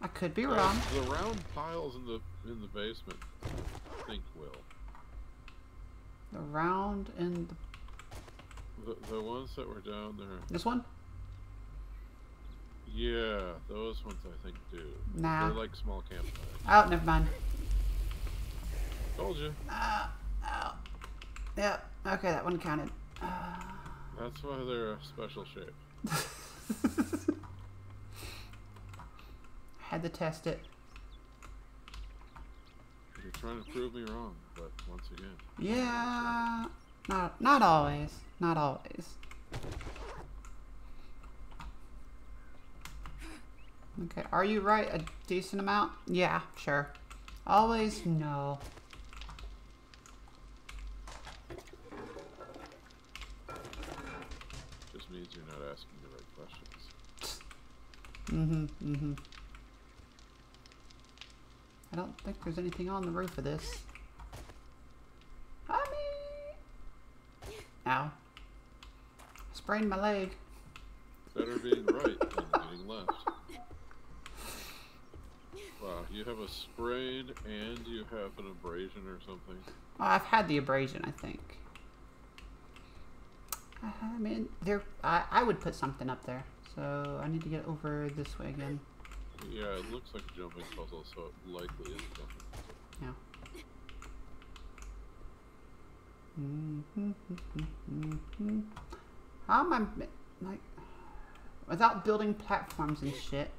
I could be Uh, wrong. the round piles in the in the basement, I think will. The round and the, The the ones that were down there, this one. Yeah, those ones I think do. Nah. They're like small campfires. Oh, never mind. Told you. Uh, oh. Yeah. Okay, that one counted. That's why they're a special shape. *laughs* Had to test it. You're trying to prove me wrong, but once again, Yeah. Not not always. Not always. Okay, are you right a decent amount? Yeah, sure. Always no. just means you're not asking the right questions. Mm-hmm, mm-hmm. I don't think there's anything on the roof of this. I mean... Ow. Sprained my leg. Better being right than being left. Wow, you have a sprain and you have an abrasion or something. Oh, I've had the abrasion, I think. Uh, I mean, there. I, I would put something up there. So I need to get over this way again. Yeah, it looks like a jumping puzzle, so it likely is a jumping puzzle. Yeah. Mm-hmm. How am I like without building platforms and shit?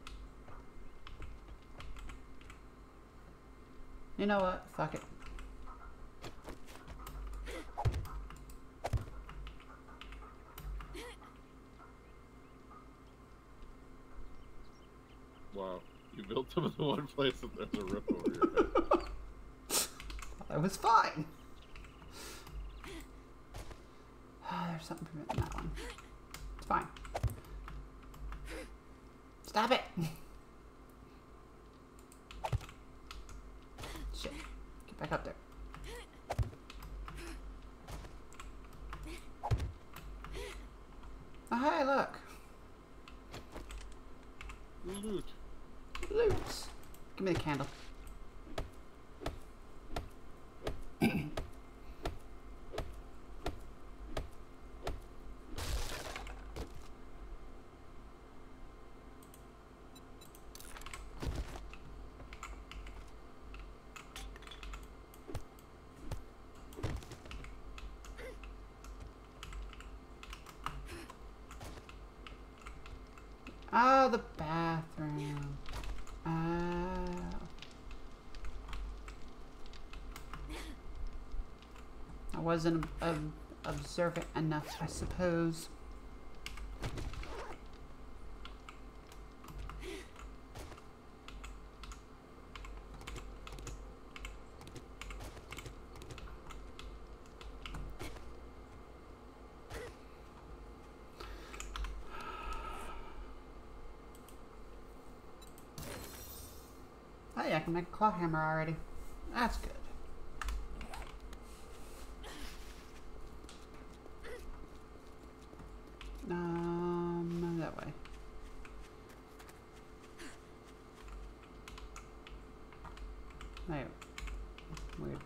You know what? Fuck it. Wow, you built them in the *laughs* one place that there's a roof over your head. *laughs* I was fine. *sighs* There's something preventing that one. It's fine. Stop it! Shit. Get back up there. Oh, hey, look. Loot. Loot. Give me the candle. Oh, the bathroom. Oh. I wasn't um, observant enough, I suppose. Yeah, I can make a claw hammer already. That's good. Um, that way. There. Weird.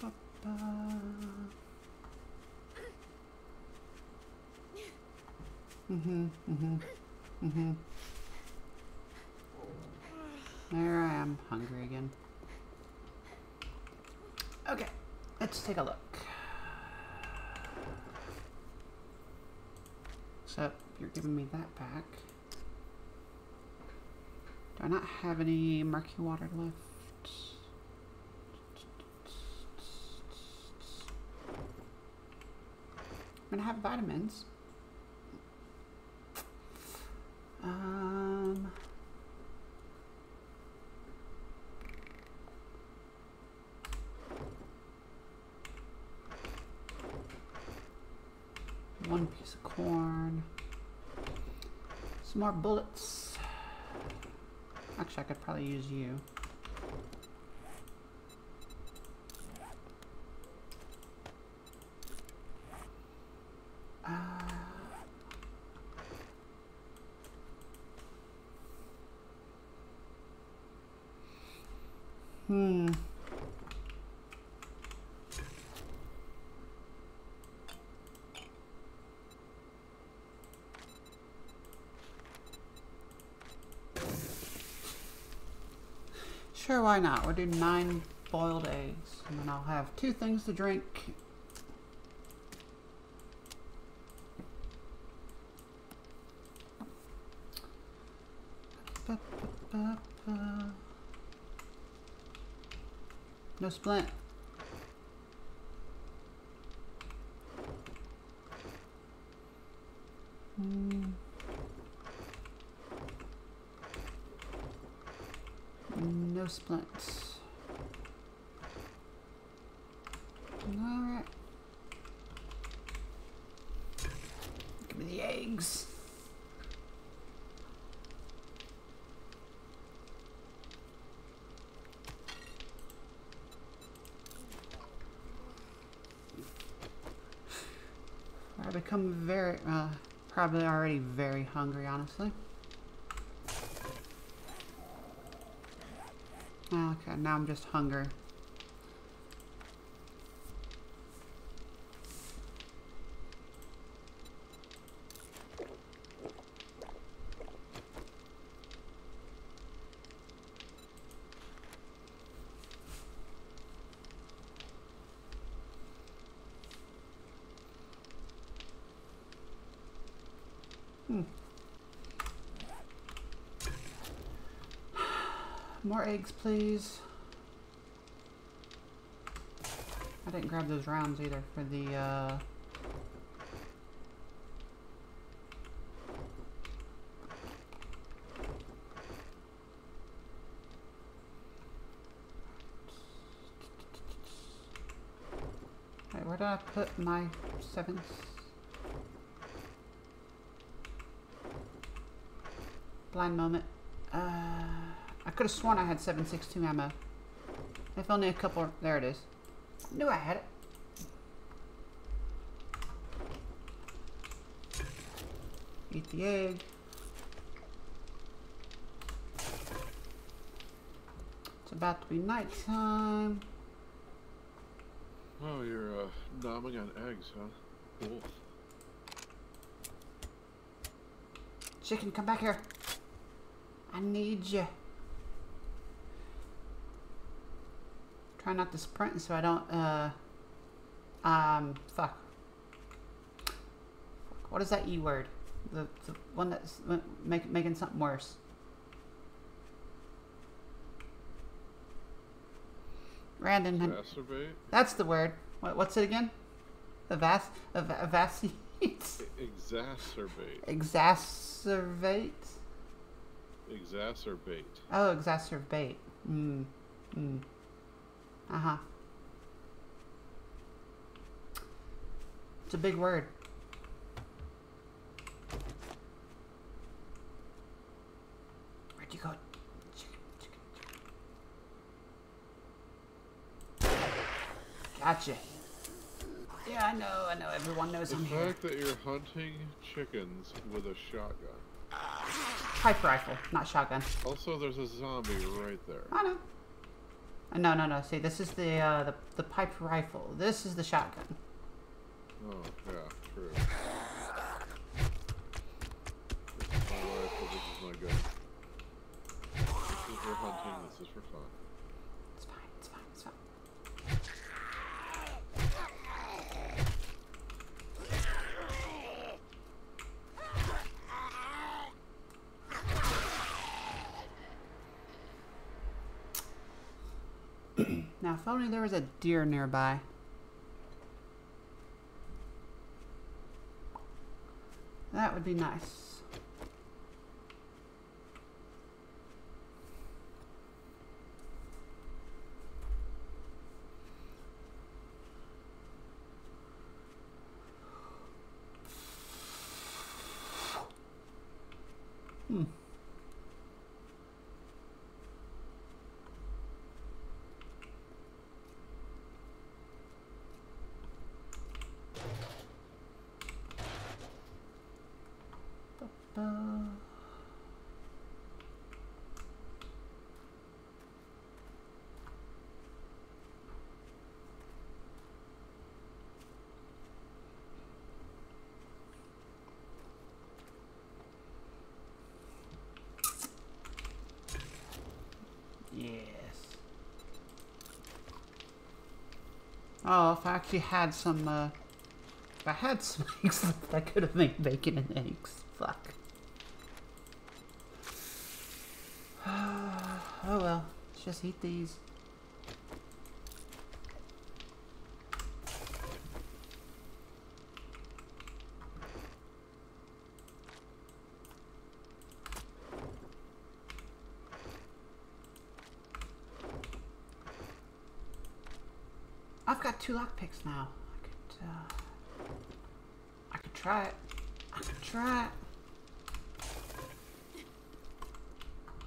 Ba-ba. Mm-hmm, mm-hmm, mm-hmm. There I am, hungry again. Okay, let's take a look. Except you're giving me that back. Do I not have any murky water left? I'm gonna have vitamins. Um. One piece of corn. Some more bullets. Actually, I could probably use you. Uh, hmm. Sure, why not? We'll do nine boiled eggs, and then I'll have two things to drink. No splint. Hmm. Alright. Give me the eggs. *sighs* I become very, uh, probably already very hungry, honestly. Okay, now I'm just hungry. Hmm. More eggs, please. I didn't grab those rounds either for the, uh... Where did I put my sevens? Blind moment. Uh... I could have sworn I had 7.62 ammo. If only a couple. There it is. Knew I had it. Eat the egg. It's about to be nighttime. Oh, you're uh, nomming on eggs, huh? Cool. Chicken, come back here. I need you. Try not to sprint so I don't, uh, um, fuck. What is that E word? The, the one that's make, making something worse. Brandon, Exacerbate? that's the word. What, what's it again? Avas, av, avascate? Exacerbate. Exacerbate? Exacerbate. Oh, exacerbate. Mm. Mm. Uh huh. It's a big word. Where'd you go? Chicken, chicken, chicken. Gotcha. Yeah, I know, I know. Everyone knows The I'm here. The fact that you're hunting chickens with a shotgun. Pipe rifle, not shotgun. Also, there's a zombie right there. I know. No, no, no. See, this is the uh, the the pipe rifle. This is the shotgun. Oh, yeah, true. This is my rifle, this is my gun. This is for hunting, this is for fun. It's fine. It's fine. It's fine. now, if only there was a deer nearby. That would be nice. Hmm. Ba-ba. Yes. Oh, if I actually had some, uh, if I had some *laughs* eggs I could have made bacon and eggs. Fuck. *sighs* oh well, let's just eat these. I've lockpicks now. I could, uh, I could try it. I could try it.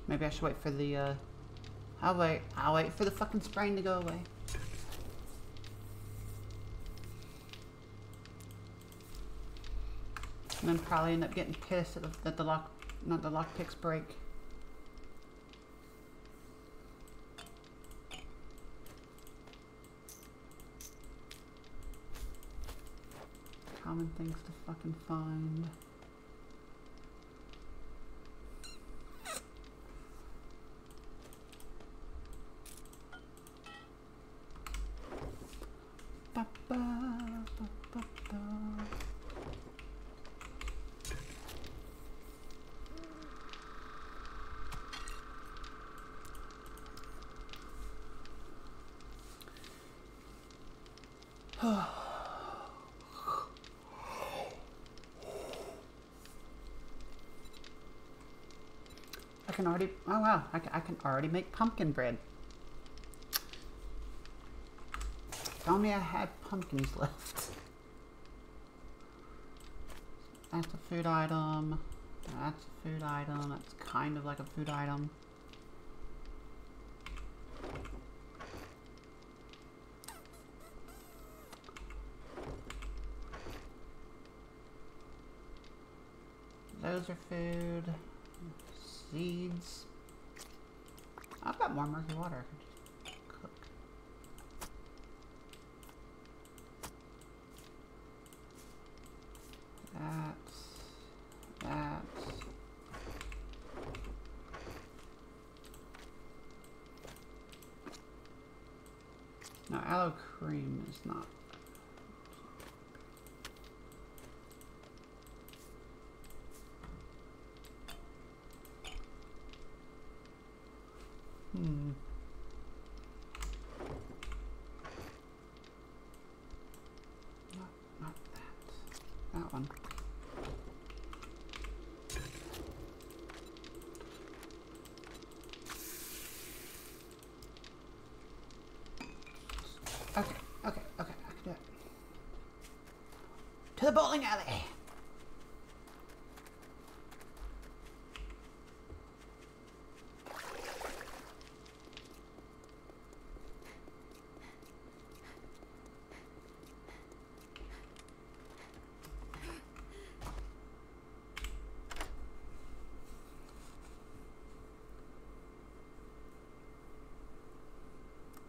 Maybe I should wait for the, uh, I'll wait. I'll wait for the fucking sprain to go away. And then probably end up getting pissed at the, that the lock, not the lockpicks break. Common things to fucking find. Ba-ba, ba-ba-ba. I can oh I can, I can already make pumpkin bread. If only I had pumpkins *laughs* left. That's a food item. That's a food item. That's kind of like a food item. Those are food. Seeds. More murky water I could just cook. That's that's No, aloe cream is not. Hmm. Not, not that. That one. Okay, okay, okay, I can do it. To the bowling alley.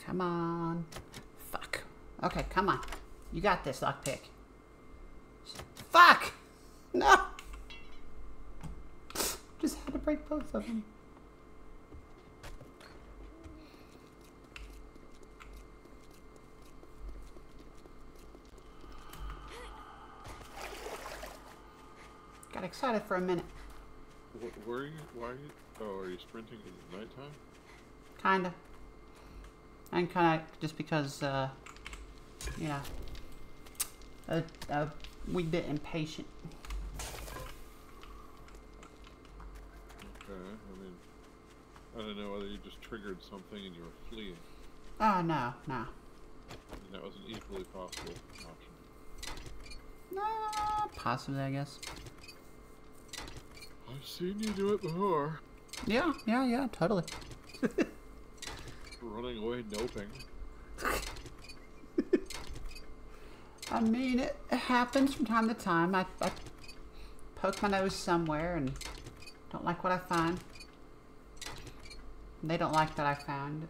Come on. Fuck. Okay, come on. You got this, lockpick. Fuck! No! Just had to break both of them. Got excited for a minute. Wh- Where are you? Why are you? Oh, are you sprinting in the nighttime? Kinda. And kinda just because, uh, you uh, know, uh, a, a wee bit impatient. Okay. I mean, I don't know whether you just triggered something and you were fleeing. Oh, no, no. Mean, that was an equally possible option. No, possibly, I guess. I've seen you do it before. Yeah, yeah, yeah, totally. *laughs* Running away, noping. I mean, it, it happens from time to time. I, I poke my nose somewhere and don't like what I find. They don't like that I found it.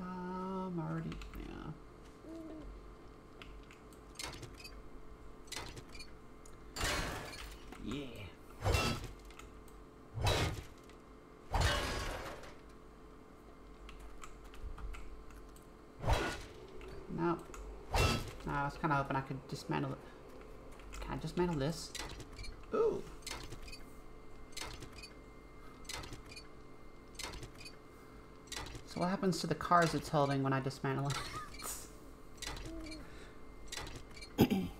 Um, already, yeah. Yeah. No. No, I was kind of hoping I could dismantle it. Can I dismantle this? Ooh. So what happens to the cars it's holding when I dismantle it? *laughs*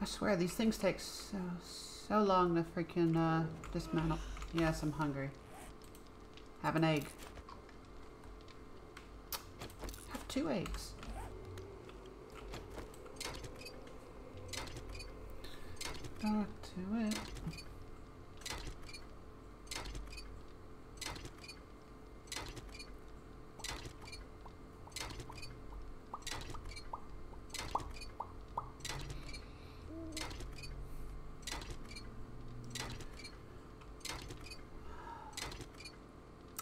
I swear these things take so so long to freaking uh, dismantle. Yes, I'm hungry. Have an egg. Have two eggs. Back to it.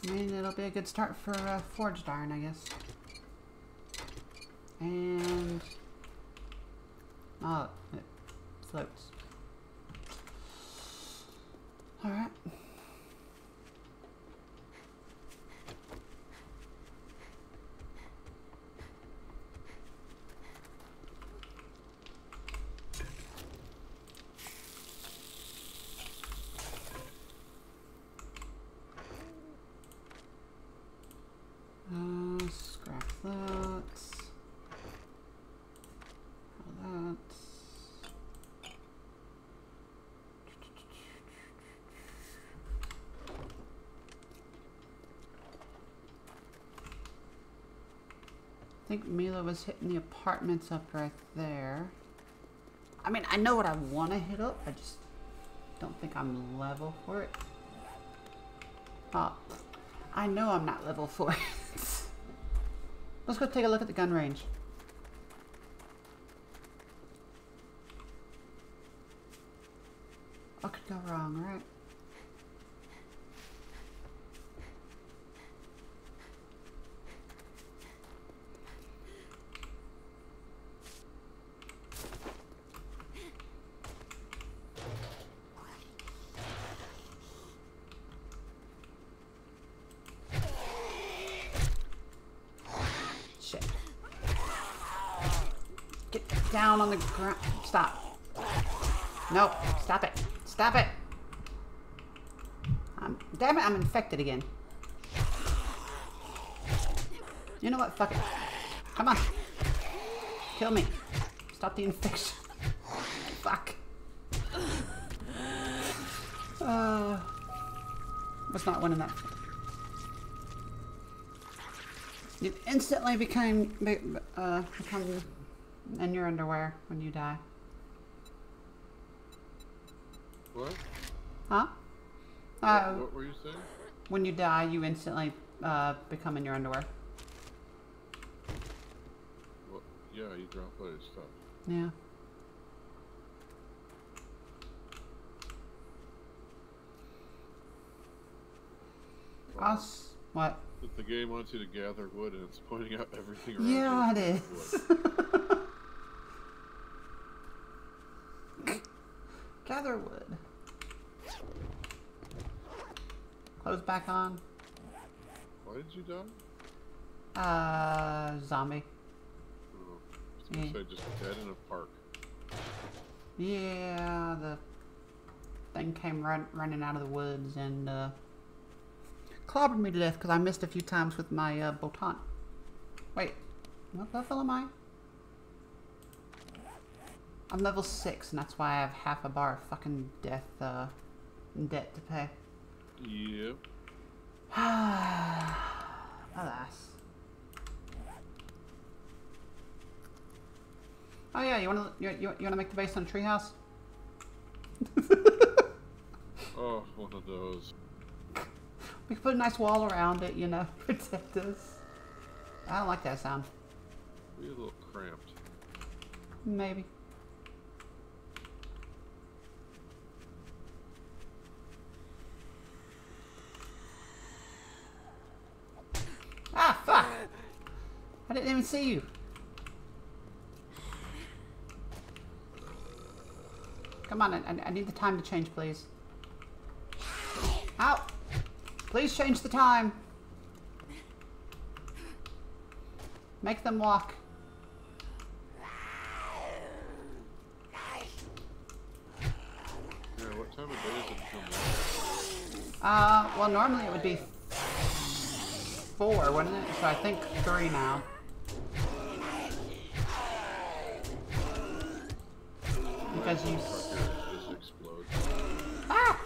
I mean, it'll be a good start for uh, forged iron, I guess. And oh, it floats. All right. Uh, scrap that. That. I think Mila was hitting the apartments up right there. I mean, I know what I want to hit up. I just don't think I'm level for it. Oh, I know I'm not level for it. *laughs* Let's go take a look at the gun range. What could go wrong, right? Shit. Get down on the ground. Stop. No, stop it. Stop it. I'm, damn it, I'm infected again. You know what? Fuck it. Come on. Kill me. Stop the infection. *laughs* Fuck. Uh, was not winning that. You instantly become be- uh, become in your underwear when you die. What? Huh? What- Uh, what were you saying? When you die, you instantly uh, become in your underwear. What? Yeah, you drop all your stuff. Yeah. Us. What? But the game wants you to gather wood and it's pointing out everything around Yeah, it is *laughs* is. wood. Gather wood. Back on. Why did you die? Uh, zombie. Oh, I was gonna Yeah. say just dead in a park. Yeah, the thing came run, running out of the woods and uh, clobbered me to death because I missed a few times with my uh, botan. Wait, what level am I? I'm level 6 and that's why I have half a bar of fucking death, uh, debt to pay. Yep. *sighs* Alas. Oh yeah, you wanna you, you, you wanna make the base on a treehouse? *laughs* Oh, one of those. We could put a nice wall around it, you know, *laughs* protect us. I don't like that sound. Be a little cramped. Maybe. Ah, fuck! I didn't even see you. Come on, I, I need the time to change, please. Ow! Please change the time. Make them walk. Yeah, what time of day is it become? Uh, well, normally it would be four, wouldn't it? So I think three now. Because you. s- Fucker, it just explodes. Ah!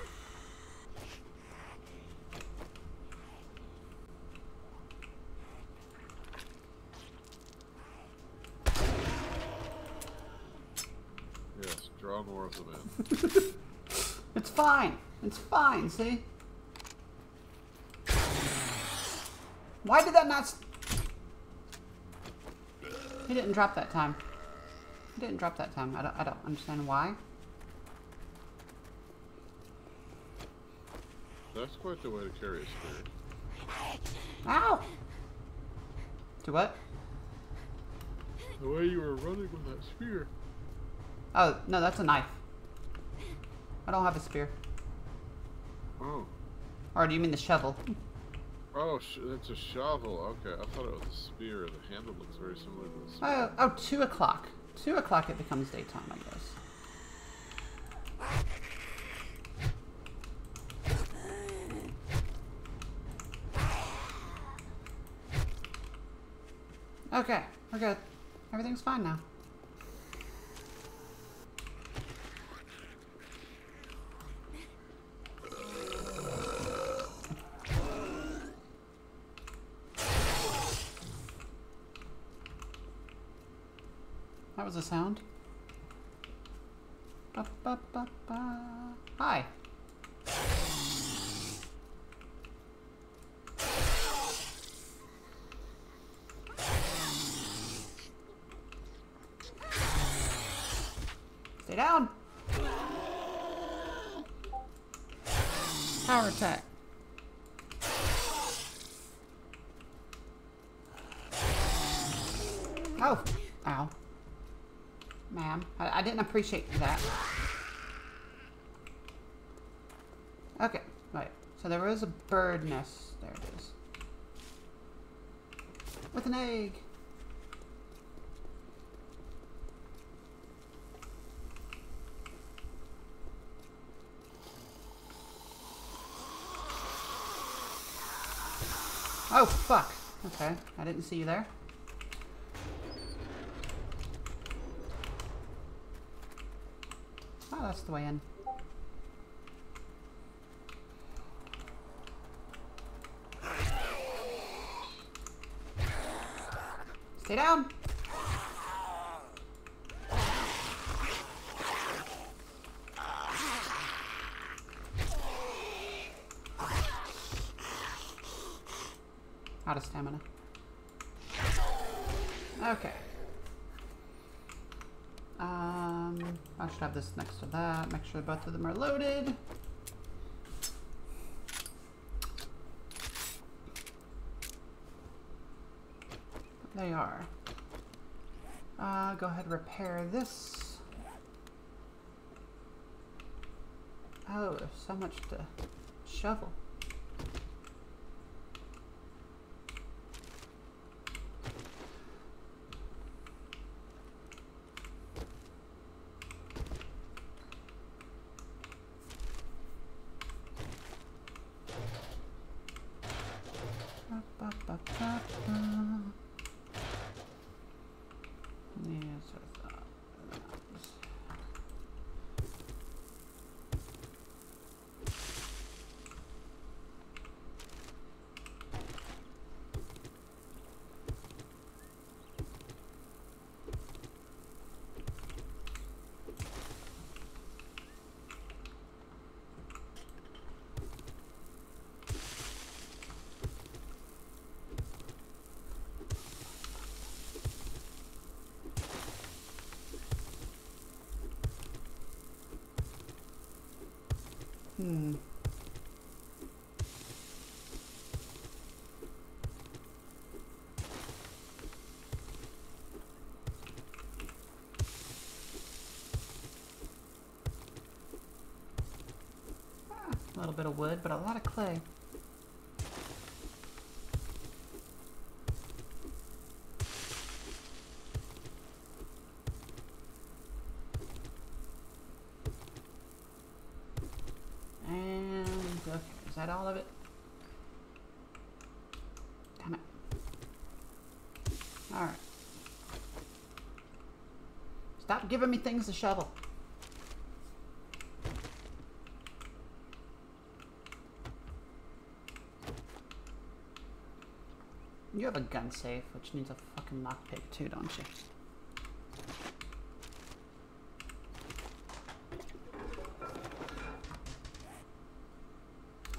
Yes, draw more of them in. *laughs* It's fine. It's fine, see? Why did that not. He didn't drop that time. Didn't drop that time. I don't, I don't understand why. That's quite the way to carry a spear. Ow! To what? The way you were running with that spear. Oh, no, that's a knife. I don't have a spear. Oh. Or do you mean the shovel? Oh, it's a shovel. Okay, I thought it was a spear. The handle looks very similar to the oh, spear. Oh, oh, two o'clock. Two o'clock it becomes daytime, I guess. Okay, we're good. Everything's fine now. Was a sound. Ba, ba, ba. Hi. Stay down. Power attack. Oh, ow. Ma'am, I, I didn't appreciate that. Okay, right. So there was a bird nest. There it is. With an egg. Oh, fuck. Okay, I didn't see you there. Oh, that's the way in. Stay down. Out of stamina. Okay. Um, I should have this next to that. Make sure both of them are loaded. They are. Uh, go ahead repair this. Oh, there's so much to shovel. Ba, ba, ba, ba, ba. Yes, I thought that was- Hmm. Ah, a little bit of wood, but a lot of clay. And okay, is that all of it? Damn it. Alright. Stop giving me things to shovel. You have a gun safe, which needs a fucking lockpick too, don't you?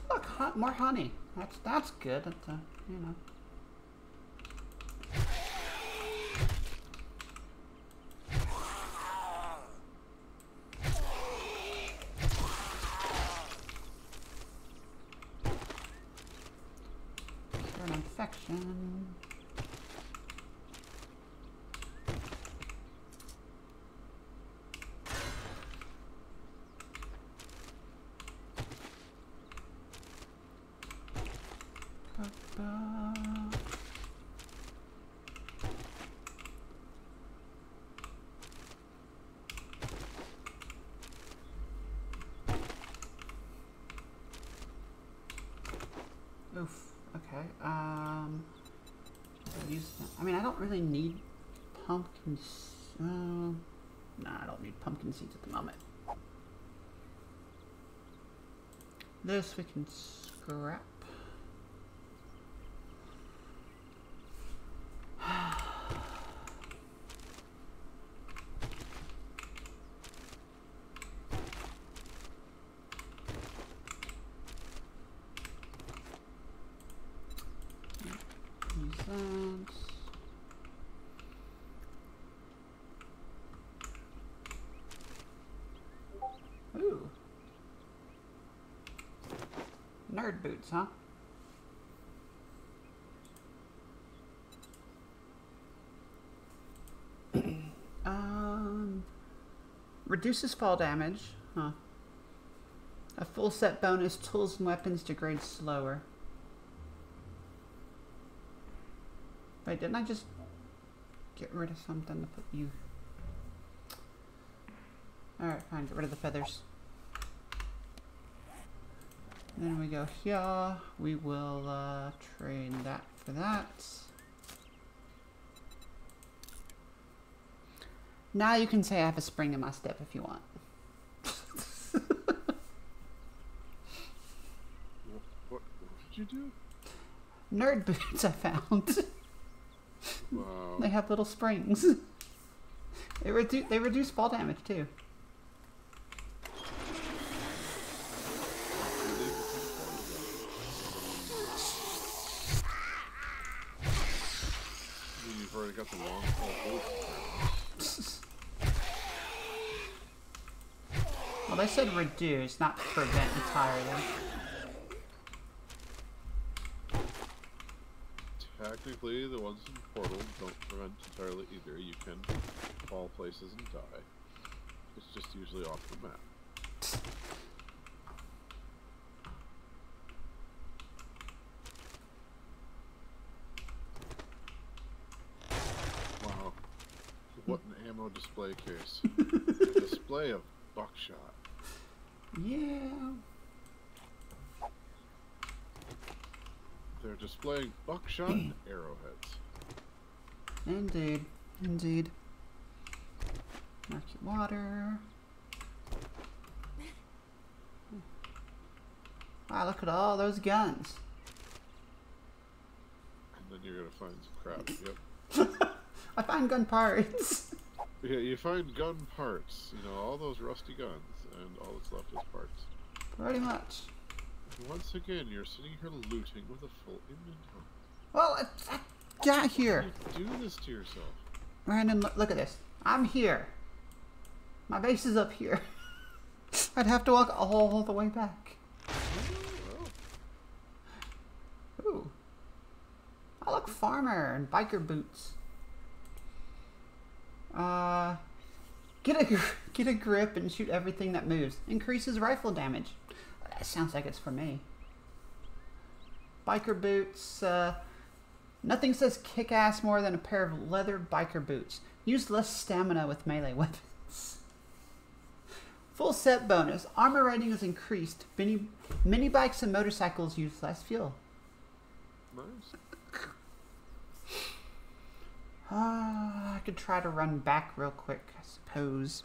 Look, more honey. That's that's good. That's, uh, you know. For an infection. Ba-ba. Oof. Okay. Um. I'll Use. I mean, I don't really need pumpkin. s- Uh, nah, I don't need pumpkin seeds at the moment. This we can scrap. Nerd boots, huh? *clears throat* um, reduces fall damage, huh? A full set bonus, tools and weapons degrade slower. Wait, didn't I just get rid of something to put you? Alright, fine, get rid of the feathers. Then we go here. We will uh, trade that for that. Now you can say I have a spring in my step if you want. What, what, what did you do? Nerd boots I found. *laughs* Wow. they have little springs. They reduce they reduce fall damage too. I got the pole. Well, they said reduce, not prevent entirely. Technically, the ones in Portal don't prevent entirely either. You can fall places and die. It's just usually off the map. Wow. What an ammo display case. *laughs* display of buckshot. Yeah. They're displaying buckshot and *clears throat* arrowheads. Indeed. Indeed. Murky water. Wow, ah, look at all those guns. And then you're gonna find some crap. Yep. *laughs* I find gun parts. Yeah, you find gun parts, you know, all those rusty guns, and all that's left is parts. Pretty much. Once again, you're sitting here looting with a full inventory. Well, I, I got here. You do this to yourself. Brandon, look, look at this. I'm here. My base is up here. *laughs* I'd have to walk all the way back. Oh, Ooh. I look farmer and biker boots. Uh, get a *laughs* get a grip and shoot everything that moves. Increases rifle damage. That sounds like it's for me. Biker boots. Uh, nothing says kick ass more than a pair of leather biker boots. Use less stamina with melee *laughs* weapons. Full set bonus. Armor rating is increased. Mini, mini bikes and motorcycles use less fuel. nice. Uh, I could try to run back real quick, I suppose.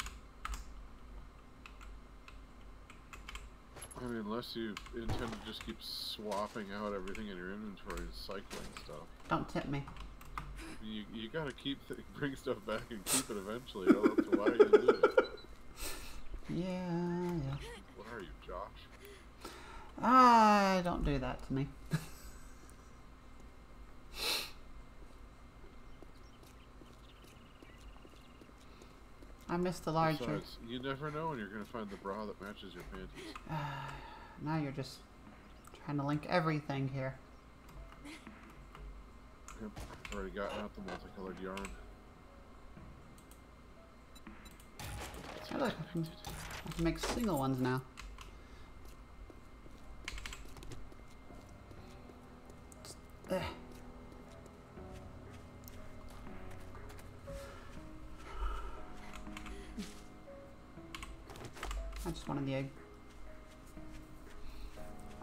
I mean, unless you intend to just keep swapping out everything in your inventory and cycling stuff. Don't tip me. You, you gotta keep th- *laughs* bring stuff back and keep it eventually, or else why you doing it? *laughs* Yeah, yeah. What are you, Josh? Ah, don't do that to me. *laughs* I missed the larger. Besides, you never know when you're gonna find the bra that matches your panties. *sighs* Now you're just trying to link everything here. Yep, I've already gotten out the multicolored yarn. I can, I can make single ones now. Ugh. I just wanted the egg.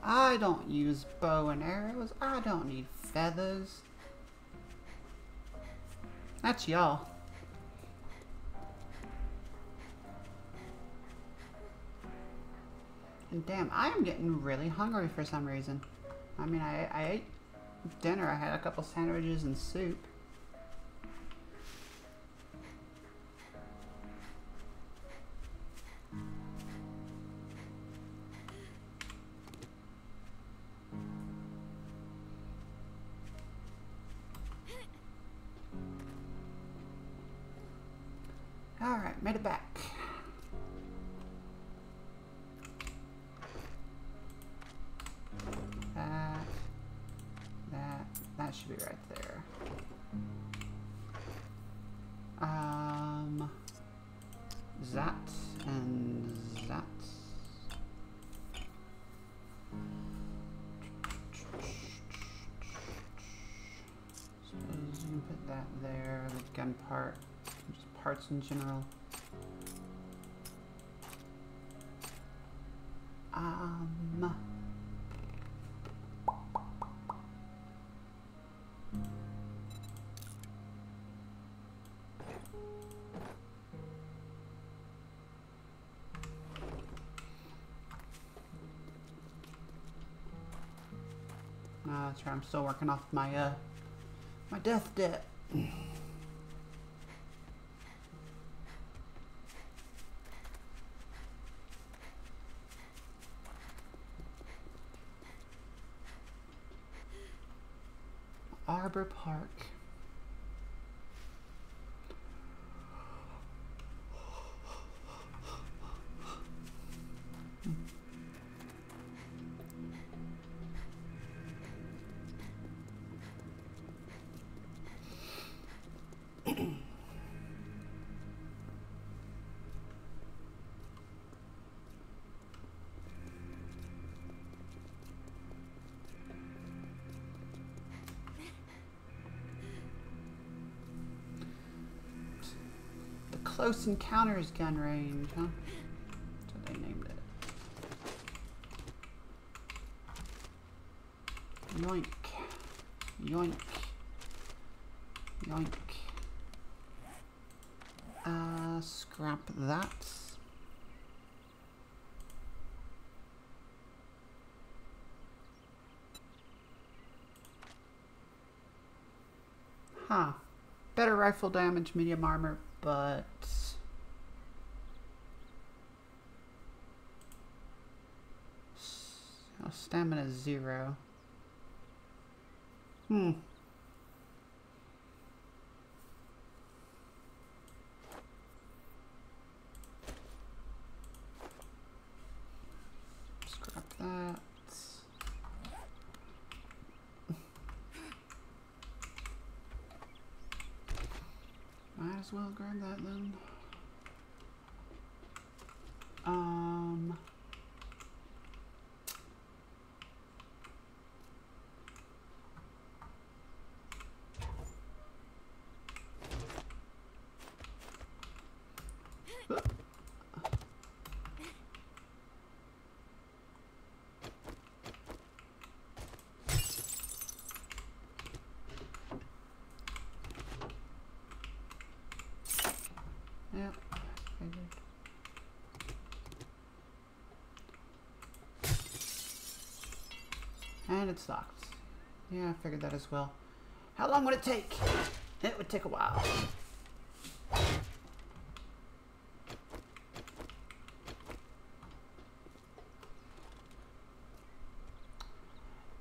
I don't use bow and arrows. I don't need feathers. That's y'all. And damn, I am getting really hungry for some reason. I mean, I, I ate dinner. I had a couple sandwiches and soup. Should be right there. Um, that and that. Suppose you can put that there, the gun part, just parts in general. I'm still working off my uh my death debt. Close Encounters gun range, huh? That's what they named it. Yoink. Yoink. Yoink. Uh, scrap that. Huh. Better rifle damage, medium armor, but s- oh, stamina zero. Hmm. Scrap that. Might as well grab that then. Um. Yep. figured. Locked. Yeah, I figured that as well. How long would it take? It would take a while.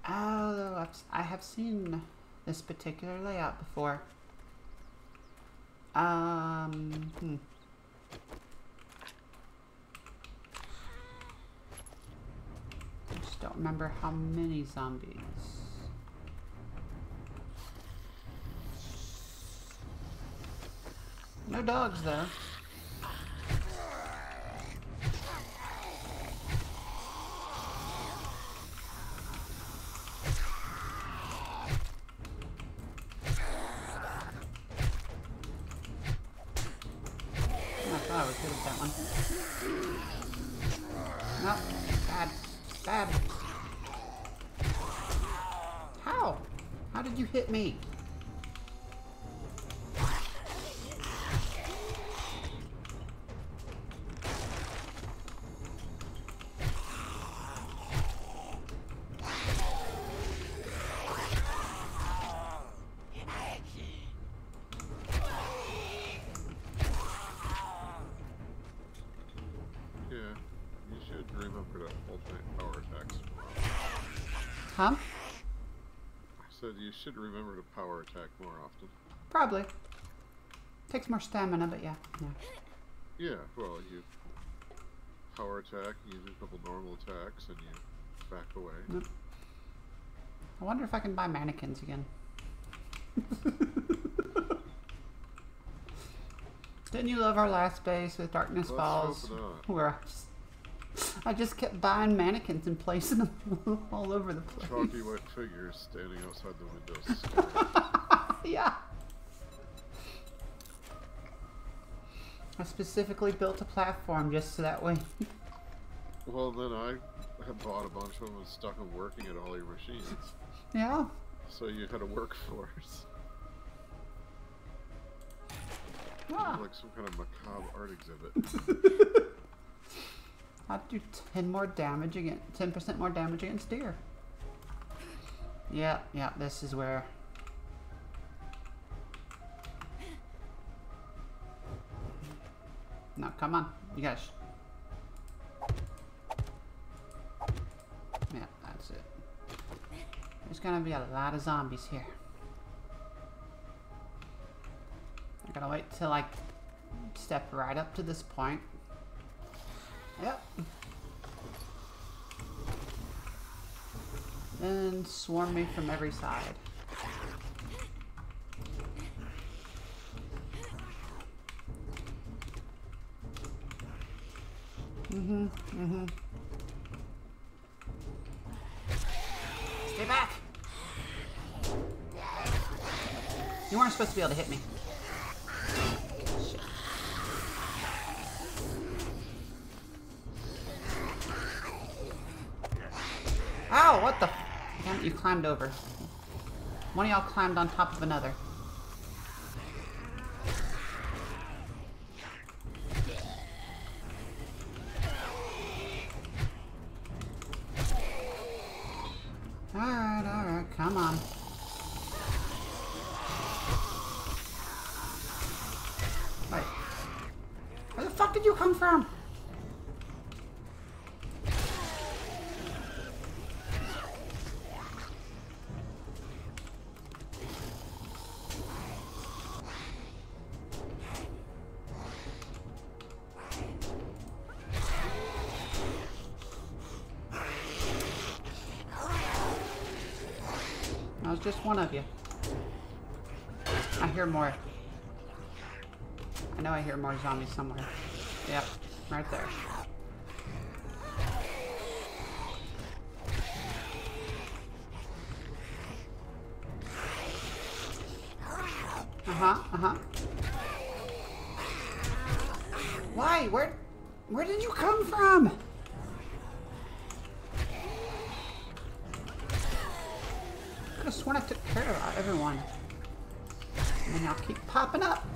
Oh, I've, I have seen this particular layout before. Um, hmm. I just don't remember how many zombies. No dogs though. I thought I was good at that one. Nope. Bad. Bad. How? How did you hit me? Yeah, you should remember to alternate power attacks. Huh? I said you should remember to power attack more often. Probably. Takes more stamina, but yeah. yeah. Yeah, well, you power attack, you do a couple normal attacks, and you back away. I wonder if I can buy mannequins again. *laughs* Didn't you love our last base with Darkness Let's Falls? hope not. Where I just, I just kept buying mannequins and placing them *laughs* all over the place. Chalky white figures standing outside the windows. *laughs* yeah. I specifically built a platform just so that way. well, then I had bought a bunch of them and stuck them working at all your machines. yeah. So you had a workforce. Ah, Like some kind of macabre art exhibit. *laughs* I'd do 10 more damage against 10% more damage against deer. Yeah, yeah, this is where. No, come on. You gotta. Yeah, that's it. There's gonna be a lot of zombies here. I gotta wait till I step right up to this point. Yep. And swarm me from every side. Mm-hmm, mm-hmm. Stay back! You weren't supposed to be able to hit me. Ow, what the? Damn you climbed over. One of y'all climbed on top of another. One of you. I hear more. I know I hear more zombies somewhere. Yep, right there. Uh-huh, uh-huh. Why? Where where did you come from? Have sworn I took care of everyone. And y'all keep popping up.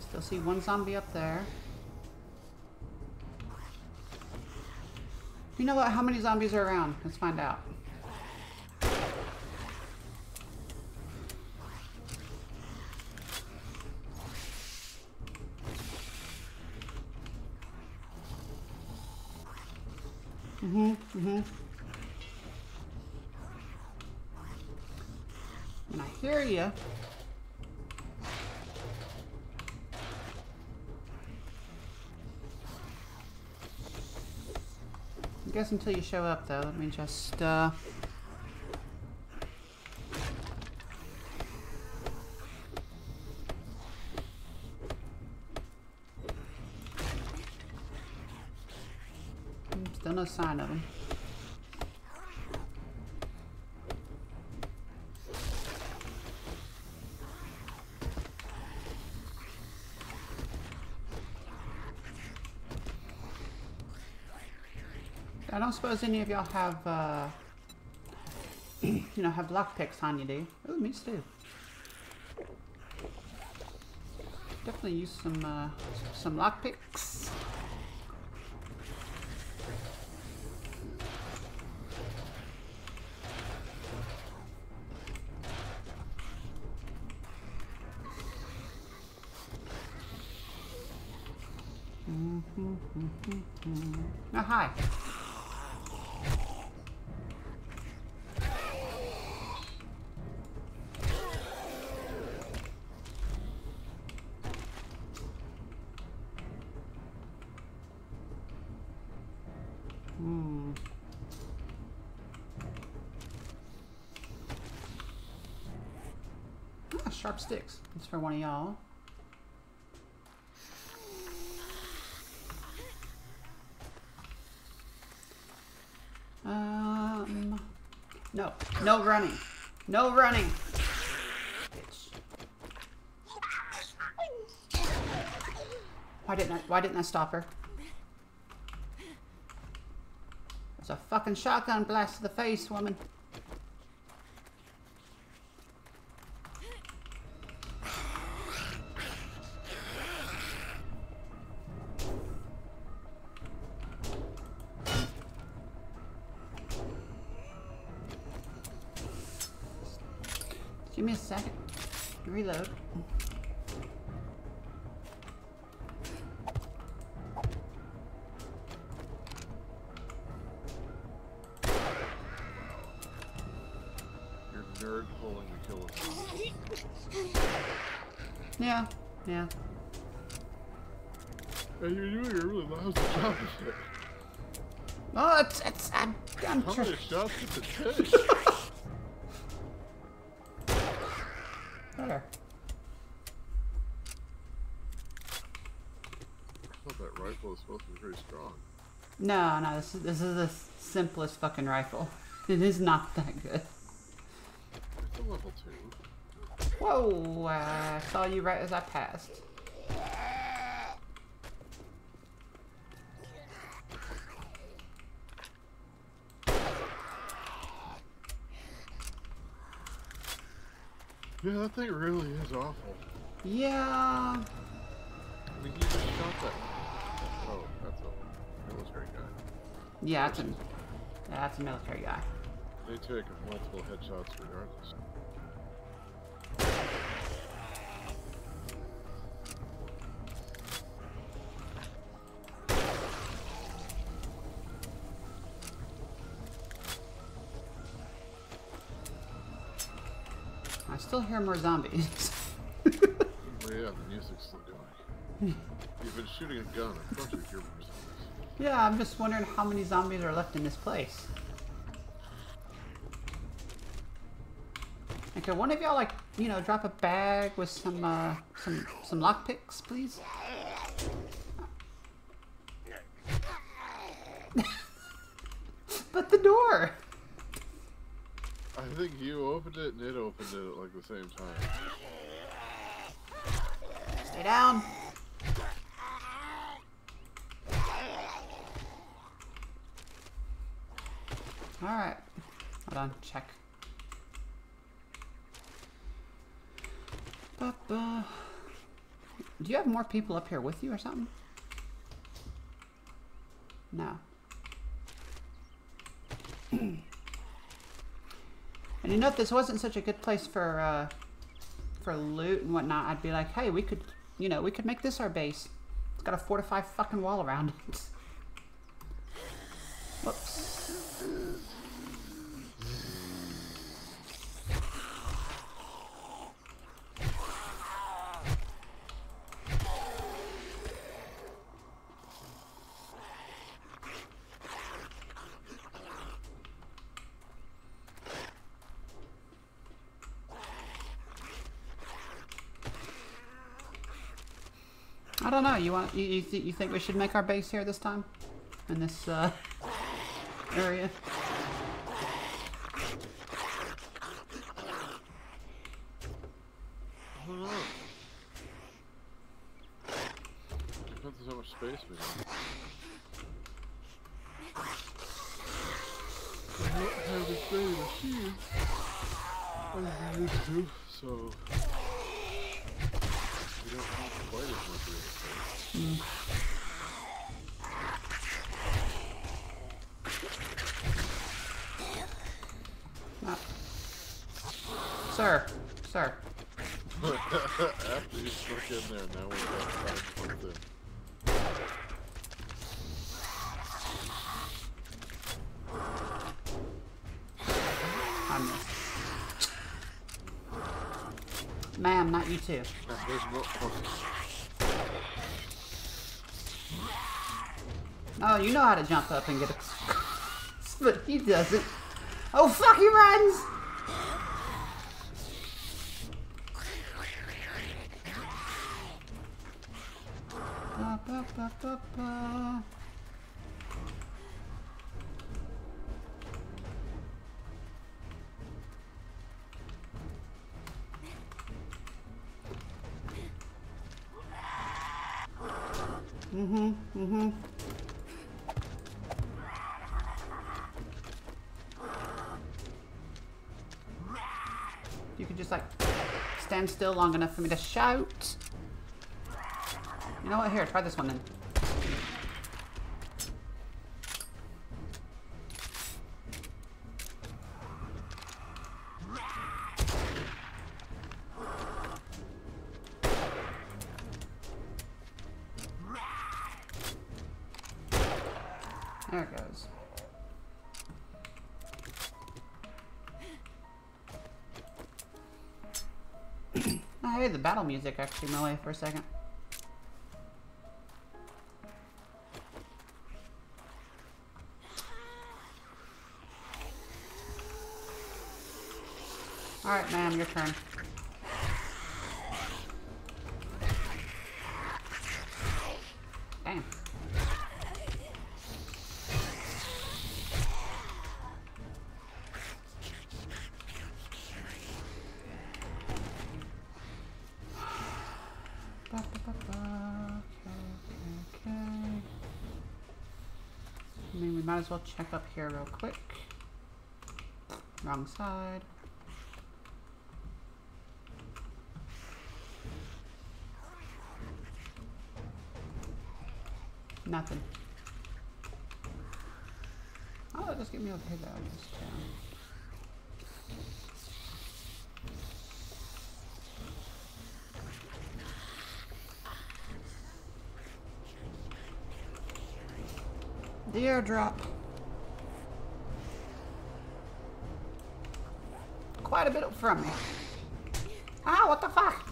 Still see one zombie up there. You know what? How many zombies are around? Let's find out. Mm-hmm, mm-hmm. And I guess until you show up, though, let me just, uh... Still no sign of him. Don't suppose any of y'all have, uh, *clears throat* you know, have lockpicks on you, do you? Ooh, me too. Definitely use some, uh, some lockpicks. Oh, hi. sharp sticks. It's for one of y'all. Um, no, no running, no running. Bitch. Why didn't I? Why didn't I stop her? There's a fucking shotgun blast to the face, woman. This is this is the simplest fucking rifle. *laughs* It is not that good. It's a level two. Whoa! uh, I saw you right as I passed. Yeah, that thing really is awful. Yeah. I mean, just shot that. Oh, that's a military guy. Yeah, that's a that's a military guy. They take multiple headshots regardless. I still hear more zombies. *laughs* Yeah, the music's still going. You've been shooting a gun. Of course you hear more zombies. Yeah, I'm just wondering how many zombies are left in this place. And could one of y'all like, you know, drop a bag with some uh some some lockpicks, please? *laughs* but the door. I think you opened it and it opened it at like the same time. Stay down. Alright. Hold on, check. Ba-ba. Do you have more people up here with you or something? No. *clears throat* and you know, if this wasn't such a good place for uh, for loot and whatnot, I'd be like, hey, we could, you know, we could make this our base. It's got a fortified fucking wall around it. *laughs* You want you you, th- you think we should make our base here this time, in this uh, area? I don't know. Depends on how much space we have. I don't have as many machines as we used to, so we don't have quite as much real estate. Ah. Sir, sir. After you snuck in there, now we've got five months in. I missed. Oh, you know how to jump up and get a. *laughs* but he doesn't. Oh fuck, he runs! Stand still long enough for me to shout. You know what? Here, try this one then. Music actually my way for a second. Alright, ma'am, your turn. As well check up here real quick. Wrong side. Nothing. Oh, just get me over here though. Just, uh, The airdrop. From me. Ah, what the fuck?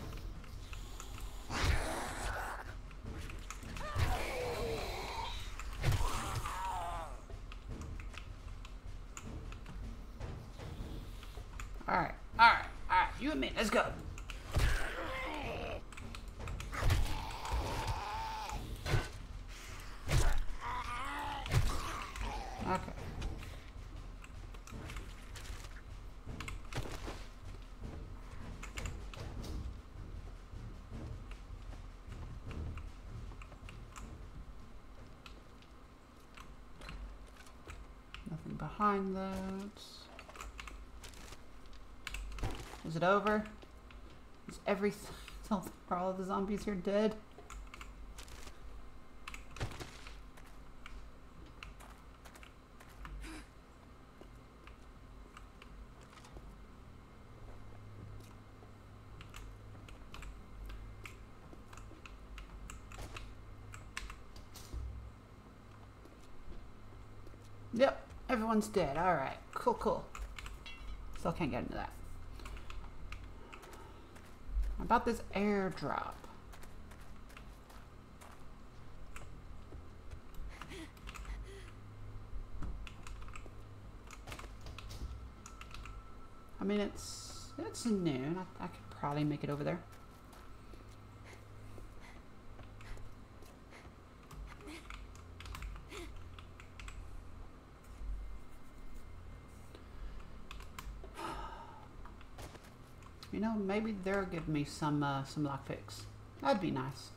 Alright, alright, alright. You and me, let's go. Okay. Those. Is it over? Is everything? Are *laughs* all the zombies here dead? Everyone's dead. All right, cool, cool. Still can't get into that. About this airdrop. I mean, it's it's noon. I, I could probably make it over there. Maybe they'll give me some uh, some lockpicks. That'd be nice.